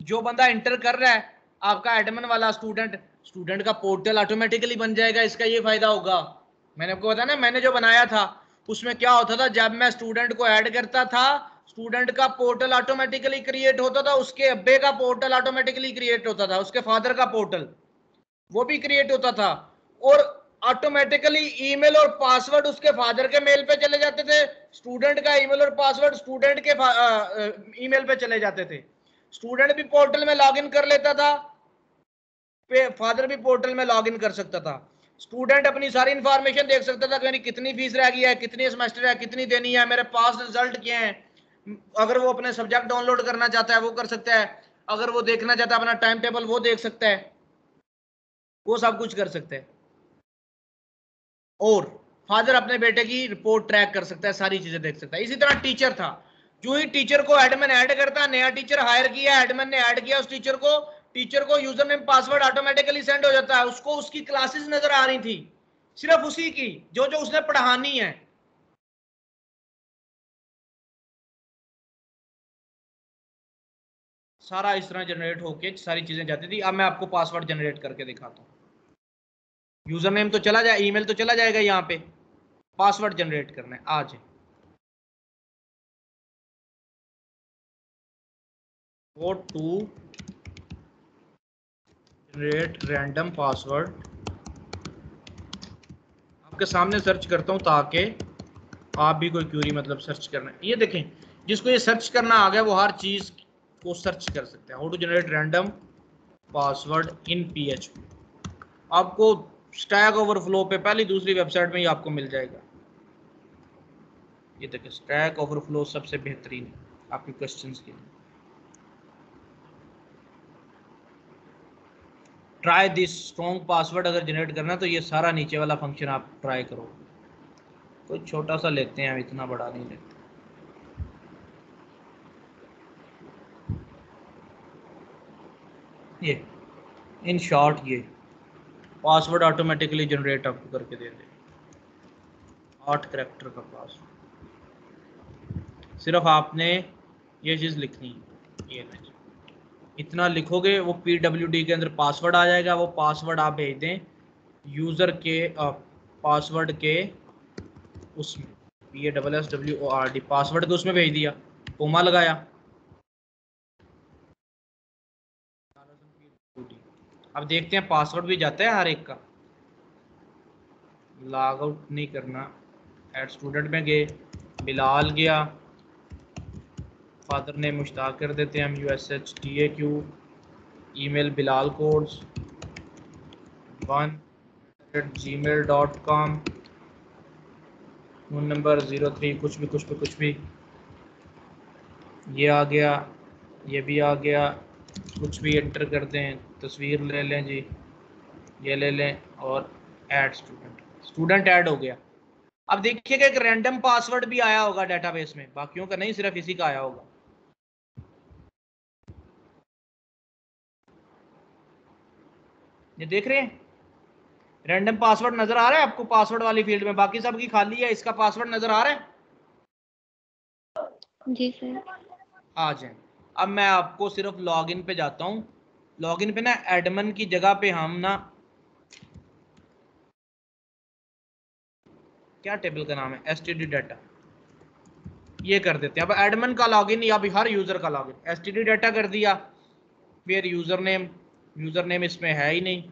जो बंदा इंटर कर रहा है, आपका एडमिन वाला स्टूडेंट स्टूडेंट का पोर्टल ऑटोमेटिकली बन जाएगा, इसका ये फ़ायदा होगा। मैंने आपको बताया ना, मैंने जो बनाया था उसमें क्या होता था, जब मैं स्टूडेंट को ऐड करता था स्टूडेंट का पोर्टल ऑटोमेटिकली क्रिएट होता था, उसके अब्बे का पोर्टल ऑटोमेटिकली क्रिएट होता था, उसके फादर का पोर्टल वो भी क्रिएट होता था। और ऑटोमेटिकली ईमेल और पासवर्ड उसके फादर के मेल पे चले जाते थे स्टूडेंट का ईमेल और पासवर्ड स्टूडेंट के ईमेल पे चले जाते थे। स्टूडेंट भी पोर्टल में लॉगिन कर लेता था फादर भी पोर्टल में लॉगिन कर सकता था। स्टूडेंट अपनी सारी इंफॉर्मेशन देख सकता था कि मेरी कितनी फ़ीस रह गई है, कितनी सेमेस्टर है, कितनी देनी है, मेरे पास रिज़ल्ट क्या है? अगर वो अपने सब्जेक्ट डाउनलोड करना चाहता है, वो कर सकता है। अगर वो देखना चाहता है, अपना टाइम टेबल वो देख सकता है। वो सब कुछ कर सकते हैं। और फादर अपने बेटे की रिपोर्ट ट्रैक कर सकता है, सारी चीज़ें देख सकता है। इसी तरह टीचर था। जो ही टीचर को एडमिन ऐड करता, नया टीचर हायर किया एडमिन ने ऐड किया, उस टीचर को टीचर को user name password automatically send हो जाता है। उसको उसकी क्लासेस नज़र आ रही थी। सिर्फ़ उसी की, जो जो उसने पढ़ानी है। सारा इस तरह जनरेट होके सारी चीज़ें जाती थी। अब मैं आपको पासवर्ड जनरेट करके दिखाता हूँ। यूज़र नेम तो चला जाए ईमेल तो चला जाएगा यहाँ पे। पासवर्ड जनरेट करना है। आज go to generate random password. आपके सामने सर्च करता हूँ ताकि आप भी कोई क्यूरी मतलब सर्च करना। ये देखें, जिसको ये सर्च करना आ गया, वो हर चीज़ को सर्च कर सकते हैं। How to generate random password in PHP आपको स्टैक ओवरफ्लो पे पहली दूसरी वेबसाइट में ही आपको मिल जाएगा। ये देखिए स्टैक ओवरफ्लो सबसे बेहतरीन है आपके क्वेश्चंस के लिए। ट्राई दिस स्ट्रॉन्ग पासवर्ड अगर जनरेट करना है तो ये सारा नीचे वाला फ़ंक्शन आप ट्राई करो। कोई छोटा सा लेते हैं, इतना बड़ा नहीं लेते। ये इन शॉर्ट ये। पासवर्ड ऑटोमेटिकली जनरेट आपको करके दे दे। आठ करेक्टर का पासवर्ड सिर्फ़ आपने ये चीज़ लिखनी है, ये नहीं। इतना लिखोगे, वो डी के अंदर पासवर्ड आ जाएगा, वो पासवर्ड आप भेज दें यूज़र के पासवर्ड के उसमें P A double S W O R D password के उसमें भेज दिया, कोमा लगाया। अब देखते हैं पासवर्ड भी जाता है हर एक का। लॉग आउट नहीं करना। एड स्टूडेंट में गए, बिलाल गया फादर ने मुश्ताक कर देते हैं हम U S H T A Q email Bilal codes one at Gmail dot com phone number zero three कुछ भी कुछ भी कुछ भी। ये आ गया, ये भी आ गया, कुछ भी एंटर कर दें, तस्वीर ले लें जी, ये ले लें और ऐड स्टूडेंट स्टूडेंट ऐड हो गया। अब देखिएगा, एक रैंडम पासवर्ड भी आया होगा डेटाबेस में, बाकियों का नहीं, सिर्फ़ इसी का आया होगा। ये देख रहे हैं? रैंडम पासवर्ड नज़र आ रहा है? आपको पासवर्ड वाली फ़ील्ड में बाकी सब की खाली है? इसका पासवर्ड नज़र आ रहा है? जी सर। आ जाए। अब मैं आपको सिर्फ़ लॉगिन पे जाता हूँ। लॉगिन पे ना एडमन की जगह पे हम ना क्या टेबल का नाम है? एस टी डी डाटा ये कर देते हैं। अब एडमन का लॉगिन या भी हर यूज़र का login S T D data कर दिया। फिर यूज़र नेम यूज़र नेम इसमें है ही नहीं।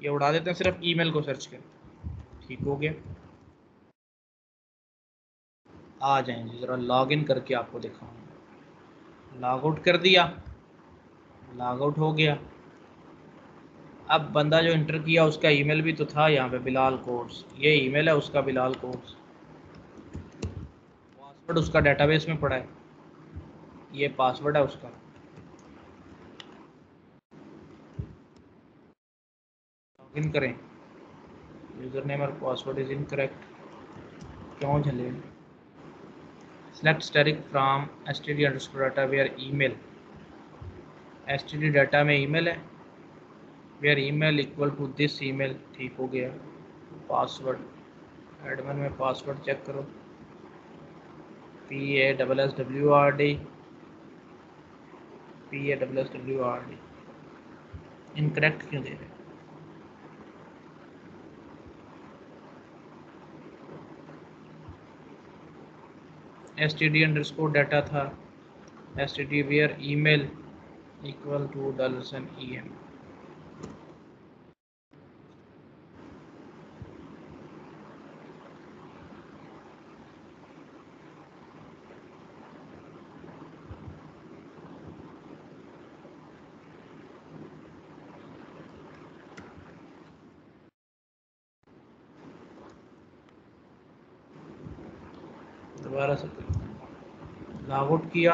ये उड़ा देते हैं सिर्फ़ ईमेल को सर्च कर ठीक हो गया। आ जाएँगे, ज़रा लॉग इन करके आपको दिखाऊँगा। लॉग आउट कर दिया। लॉग आउट हो गया। अब बंदा जो इंटर किया, उसका ईमेल भी तो था यहाँ पे, बिलाल कोर्स ये ईमेल है उसका, बिलाल कोर्स पासवर्ड उसका डेटाबेस में पड़ा है। ये पासवर्ड है उसका। इन करें। यूज़र नेम और पासवर्ड इज़ इनकरेक्ट क्यों झले? Select asterisk from S T D under data where email S T D data में ई मेल है। Where email equal to this email ठीक हो गया। पासवर्ड एडमिन में पासवर्ड चेक करो। P A double S W R D P A double S W R D incorrect क्यों दे रहे S T D underscore data था S T D where email equal to dollar E M दोबारा से लॉग आउट किया।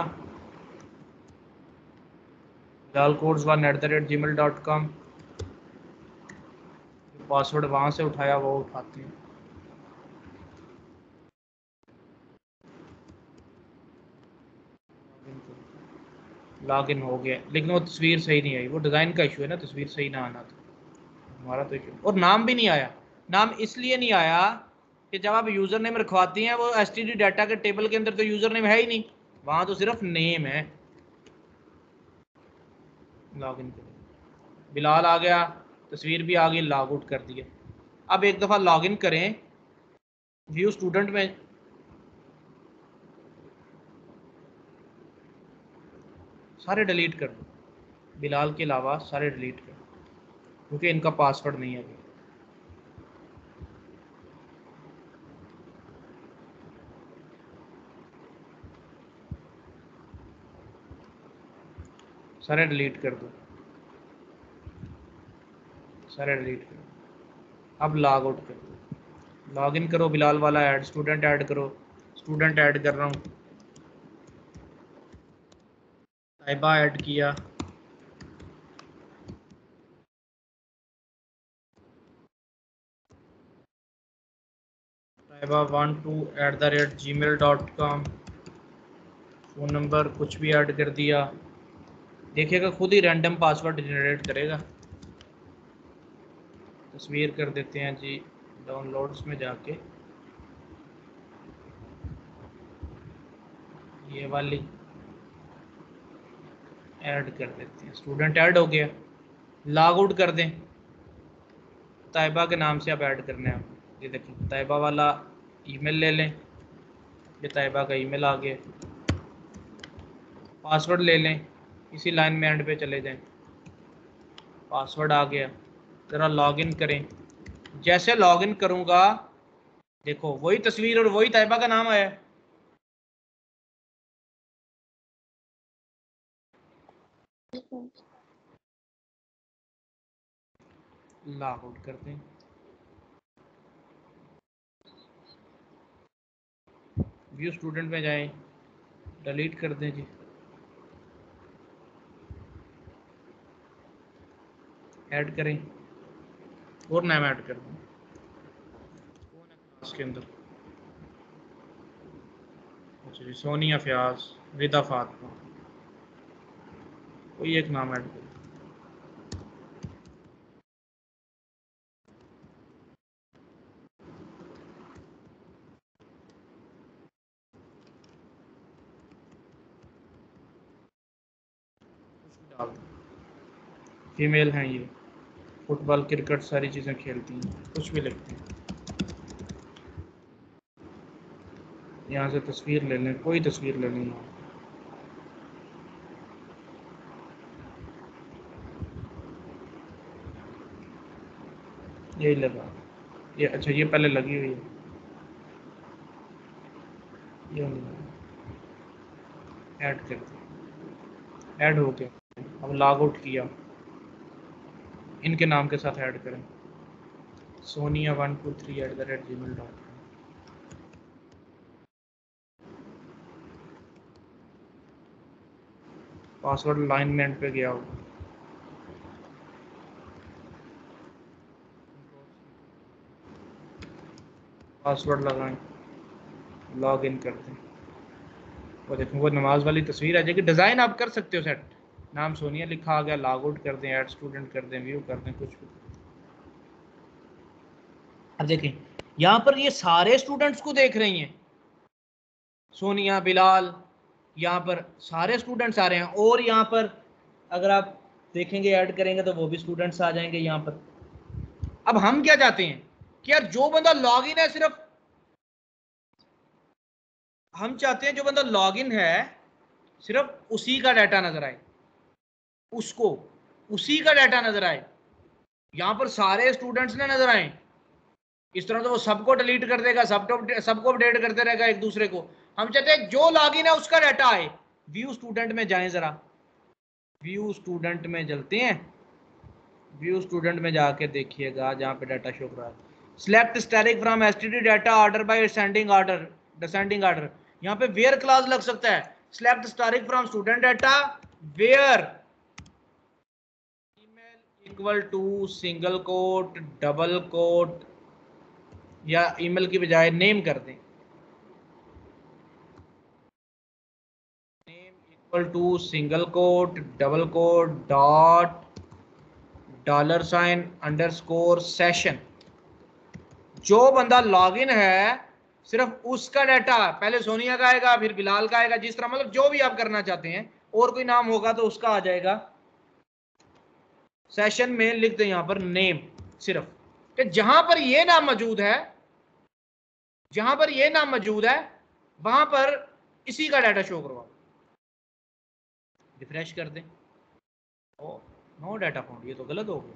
Lal codes one at the rate Gmail dot com password वहाँ से उठाया, वो उठाते हैं। लॉग इन हो। गया। लेकिन वो तस्वीर सही नहीं आई। वो डिज़ाइन का इशू है ना, तस्वीर सही ना आना था। हमारा तो इशू और नाम भी नहीं आया। नाम इसलिए नहीं आया कि जब आप यूज़र नेम रखवाती हैं, वो एसटीडी डाटा के टेबल के अंदर तो यूज़र नेम है ही नहीं। वहाँ तो सिर्फ़ नेम है। लॉग इन बिलाल आ गया, तस्वीर भी आ गई लॉग आउट कर दिया। अब एक दफ़ा लॉगिन करें। व्यू स्टूडेंट में। सारे डिलीट कर दो। बिलाल के अलावा सारे डिलीट कर क्योंकि इनका पासवर्ड नहीं है अभी। सारे डिलीट कर दो। सारे डिलीट कर दो। अब लॉग आउट कर दो। लॉग इन करो, बिलाल वाला ऐड स्टूडेंट ऐड करो। स्टूडेंट ऐड कर रहा हूँ। ताइबा ऐड किया। One two at the rate Gmail dot com phone number कुछ भी ऐड कर दिया। देखिएगा, खुद ही रैंडम पासवर्ड जनरेट करेगा। तस्वीर कर देते हैं जी डाउनलोड्स में जाके। ये वाली ऐड कर देते हैं। स्टूडेंट ऐड हो गया। लॉग आउट कर दें। ताइबा के नाम से आप ऐड करने हैं। ये देखें ताइबा वाला ईमेल ले लें। ये ताइबा का ईमेल आ गया। पासवर्ड ले लें। इसी लाइन में एंड पे चले जाएँ। पासवर्ड आ गया। ज़रा लॉगिन करें। जैसे लॉगिन करूँगा, देखो, वही तस्वीर और वही ताइबा का नाम आया। लॉग आउट करते हैं। व्यू स्टूडेंट में जाएँ। डिलीट कर दें जी। ऐड करें। और नाम ऐड कर दें। क्लास के अंदर। अच्छा जी, सोनिया फयाज, विदा फातमा। कोई एक नाम ऐड कर। फीमेल हैं ये। फुटबॉल, क्रिकेट सारी चीज़ें खेलती हैं, कुछ भी लिखती हैं। यहाँ से तस्वीर ले लें, कोई तस्वीर ले लें। यहाँ यही लगा। ये अच्छा ये पहले लगी हुई है। ये ऐड कर ऐड हो। गया। अब लॉग आउट किया। इनके नाम के साथ ऐड करें। Sonia one two three at the rate Gmail dot password alignment पे गया होगा। पासवर्ड लगाएँ लॉग इन कर दें वो देखें, वो नमाज़ वाली तस्वीर आ जाएगी। डिज़ाइन आप कर सकते हो सेट नाम सोनिया लिखा आ गया लॉग आउट कर दें ऐड स्टूडेंट कर दें व्यू कर दें, कुछ भी। अब देखें, यहाँ पर ये सारे स्टूडेंट्स को देख रही हैं। सोनिया, बिलाल, यहाँ पर सारे स्टूडेंट्स आ रहे हैं, और यहाँ पर अगर आप देखेंगे ऐड करेंगे तो वो भी स्टूडेंट्स आ जाएँगे यहाँ पर। अब हम क्या चाहते हैं कि यार, जो बंदा लॉग इन है सिर्फ़, हम चाहते हैं जो बंदा लॉग इन है, सिर्फ़ उसी का डाटा नज़र आए। उसको, उसी का डाटा नज़र आए। यहाँ पर सारे स्टूडेंट्स ने नज़र आए। इस तरह तो वो सबको डिलीट कर देगा, सबको सबको अपडेट करते रहेगा एक दूसरे को। हम चाहते हैं जो लॉगिन है उसका डाटा आए। व्यू स्टूडेंट में जाएँ जरा। व्यू स्टूडेंट में चलते हैं। व्यू स्टूडेंट में जाके देखिएगा जहाँ पे डाटा शो कर select static from STD data order by ascending order descending order यहाँ पे वेयर क्लास लग सकता है। Select static from student data where equal to single quote double quote या ईमेल की बजाय नेम कर दें। Name equal to single quote double quote dot dollar sign underscore session जो बंदा लॉगिन है, सिर्फ़ उसका डाटा पहले सोनिया का आएगा, फिर बिलाल का आएगा, जिस तरह मतलब जो भी आप करना चाहते हैं, और कोई नाम होगा तो उसका आ जाएगा। सेशन में लिख दें यहाँ पर नेम सिर्फ़। कि जहाँ पर ये नाम मौजूद है, जहाँ पर ये नाम मौजूद है, वहाँ पर इसी का डाटा शो करवाओ। रिफ्रेश कर दें। ओ नो डाटा फाउंड ये तो गलत हो गया।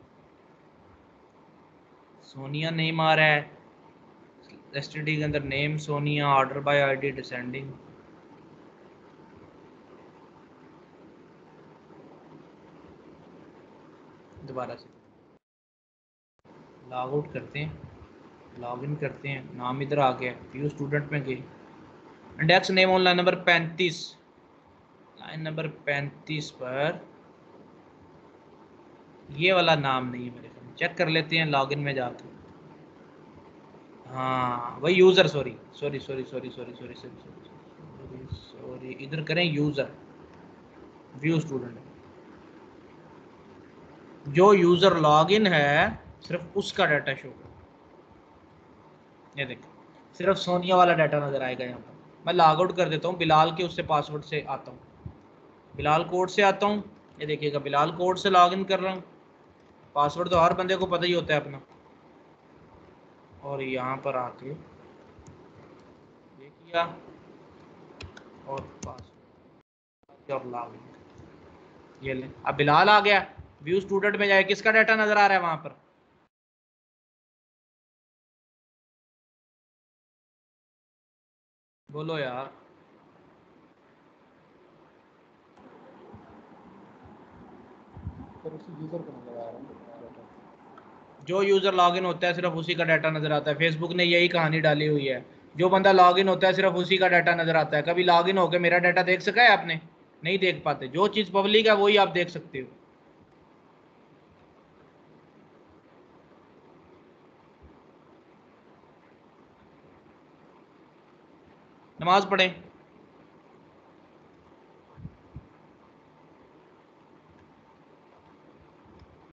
सोनिया नेम आ रहा है। एसटीडी के अंदर name Sonia order by ID descending दोबारा से। लॉग आउट करते हैं। लॉग इन करते हैं। नाम इधर आ गया। व्यू स्टूडेंट में गए। Index name on line number पैंतीस। लाइन नंबर पैंतीस पर ये वाला नाम नहीं है मेरे ख्याल चेक कर लेते हैं लॉगिन में जाकर हाँ वही user sorry sorry sorry sorry sorry sorry sorry sorry sorry इधर करें यूज़र व्यू स्टूडेंट जो यूज़र लॉगिन है, सिर्फ़ उसका डाटा शो ये देख, सिर्फ़ सोनिया वाला डाटा नज़र आएगा यहाँ पर। मैं लॉग आउट कर देता हूँ, बिलाल के उससे पासवर्ड से आता हूँ। बिलाल कोड से आता हूँ। ये देखिएगा, बिलाल कोड से लॉगिन कर रहा हूँ। पासवर्ड तो हर बंदे को पता ही होता है अपना। और यहाँ पर आके किया और पासवर्ड और लॉगिन ये ले, अब बिलाल आ गया। व्यू स्टूडेंट में जाए किसका डाटा नज़र आ रहा है वहाँ पर? बोलो यार। जो यूज़र लॉगिन होता है सिर्फ़ उसी का डाटा नज़र आता है। फेसबुक ने यही कहानी डाली हुई है। जो बंदा लॉगिन होता है सिर्फ़ उसी का डाटा नज़र आता है। कभी लॉगिन होकर मेरा डाटा देख सका है आपने? नहीं देख पाते। जो चीज़ पब्लिक है वही आप देख सकते हो। नमाज़ पढ़ें।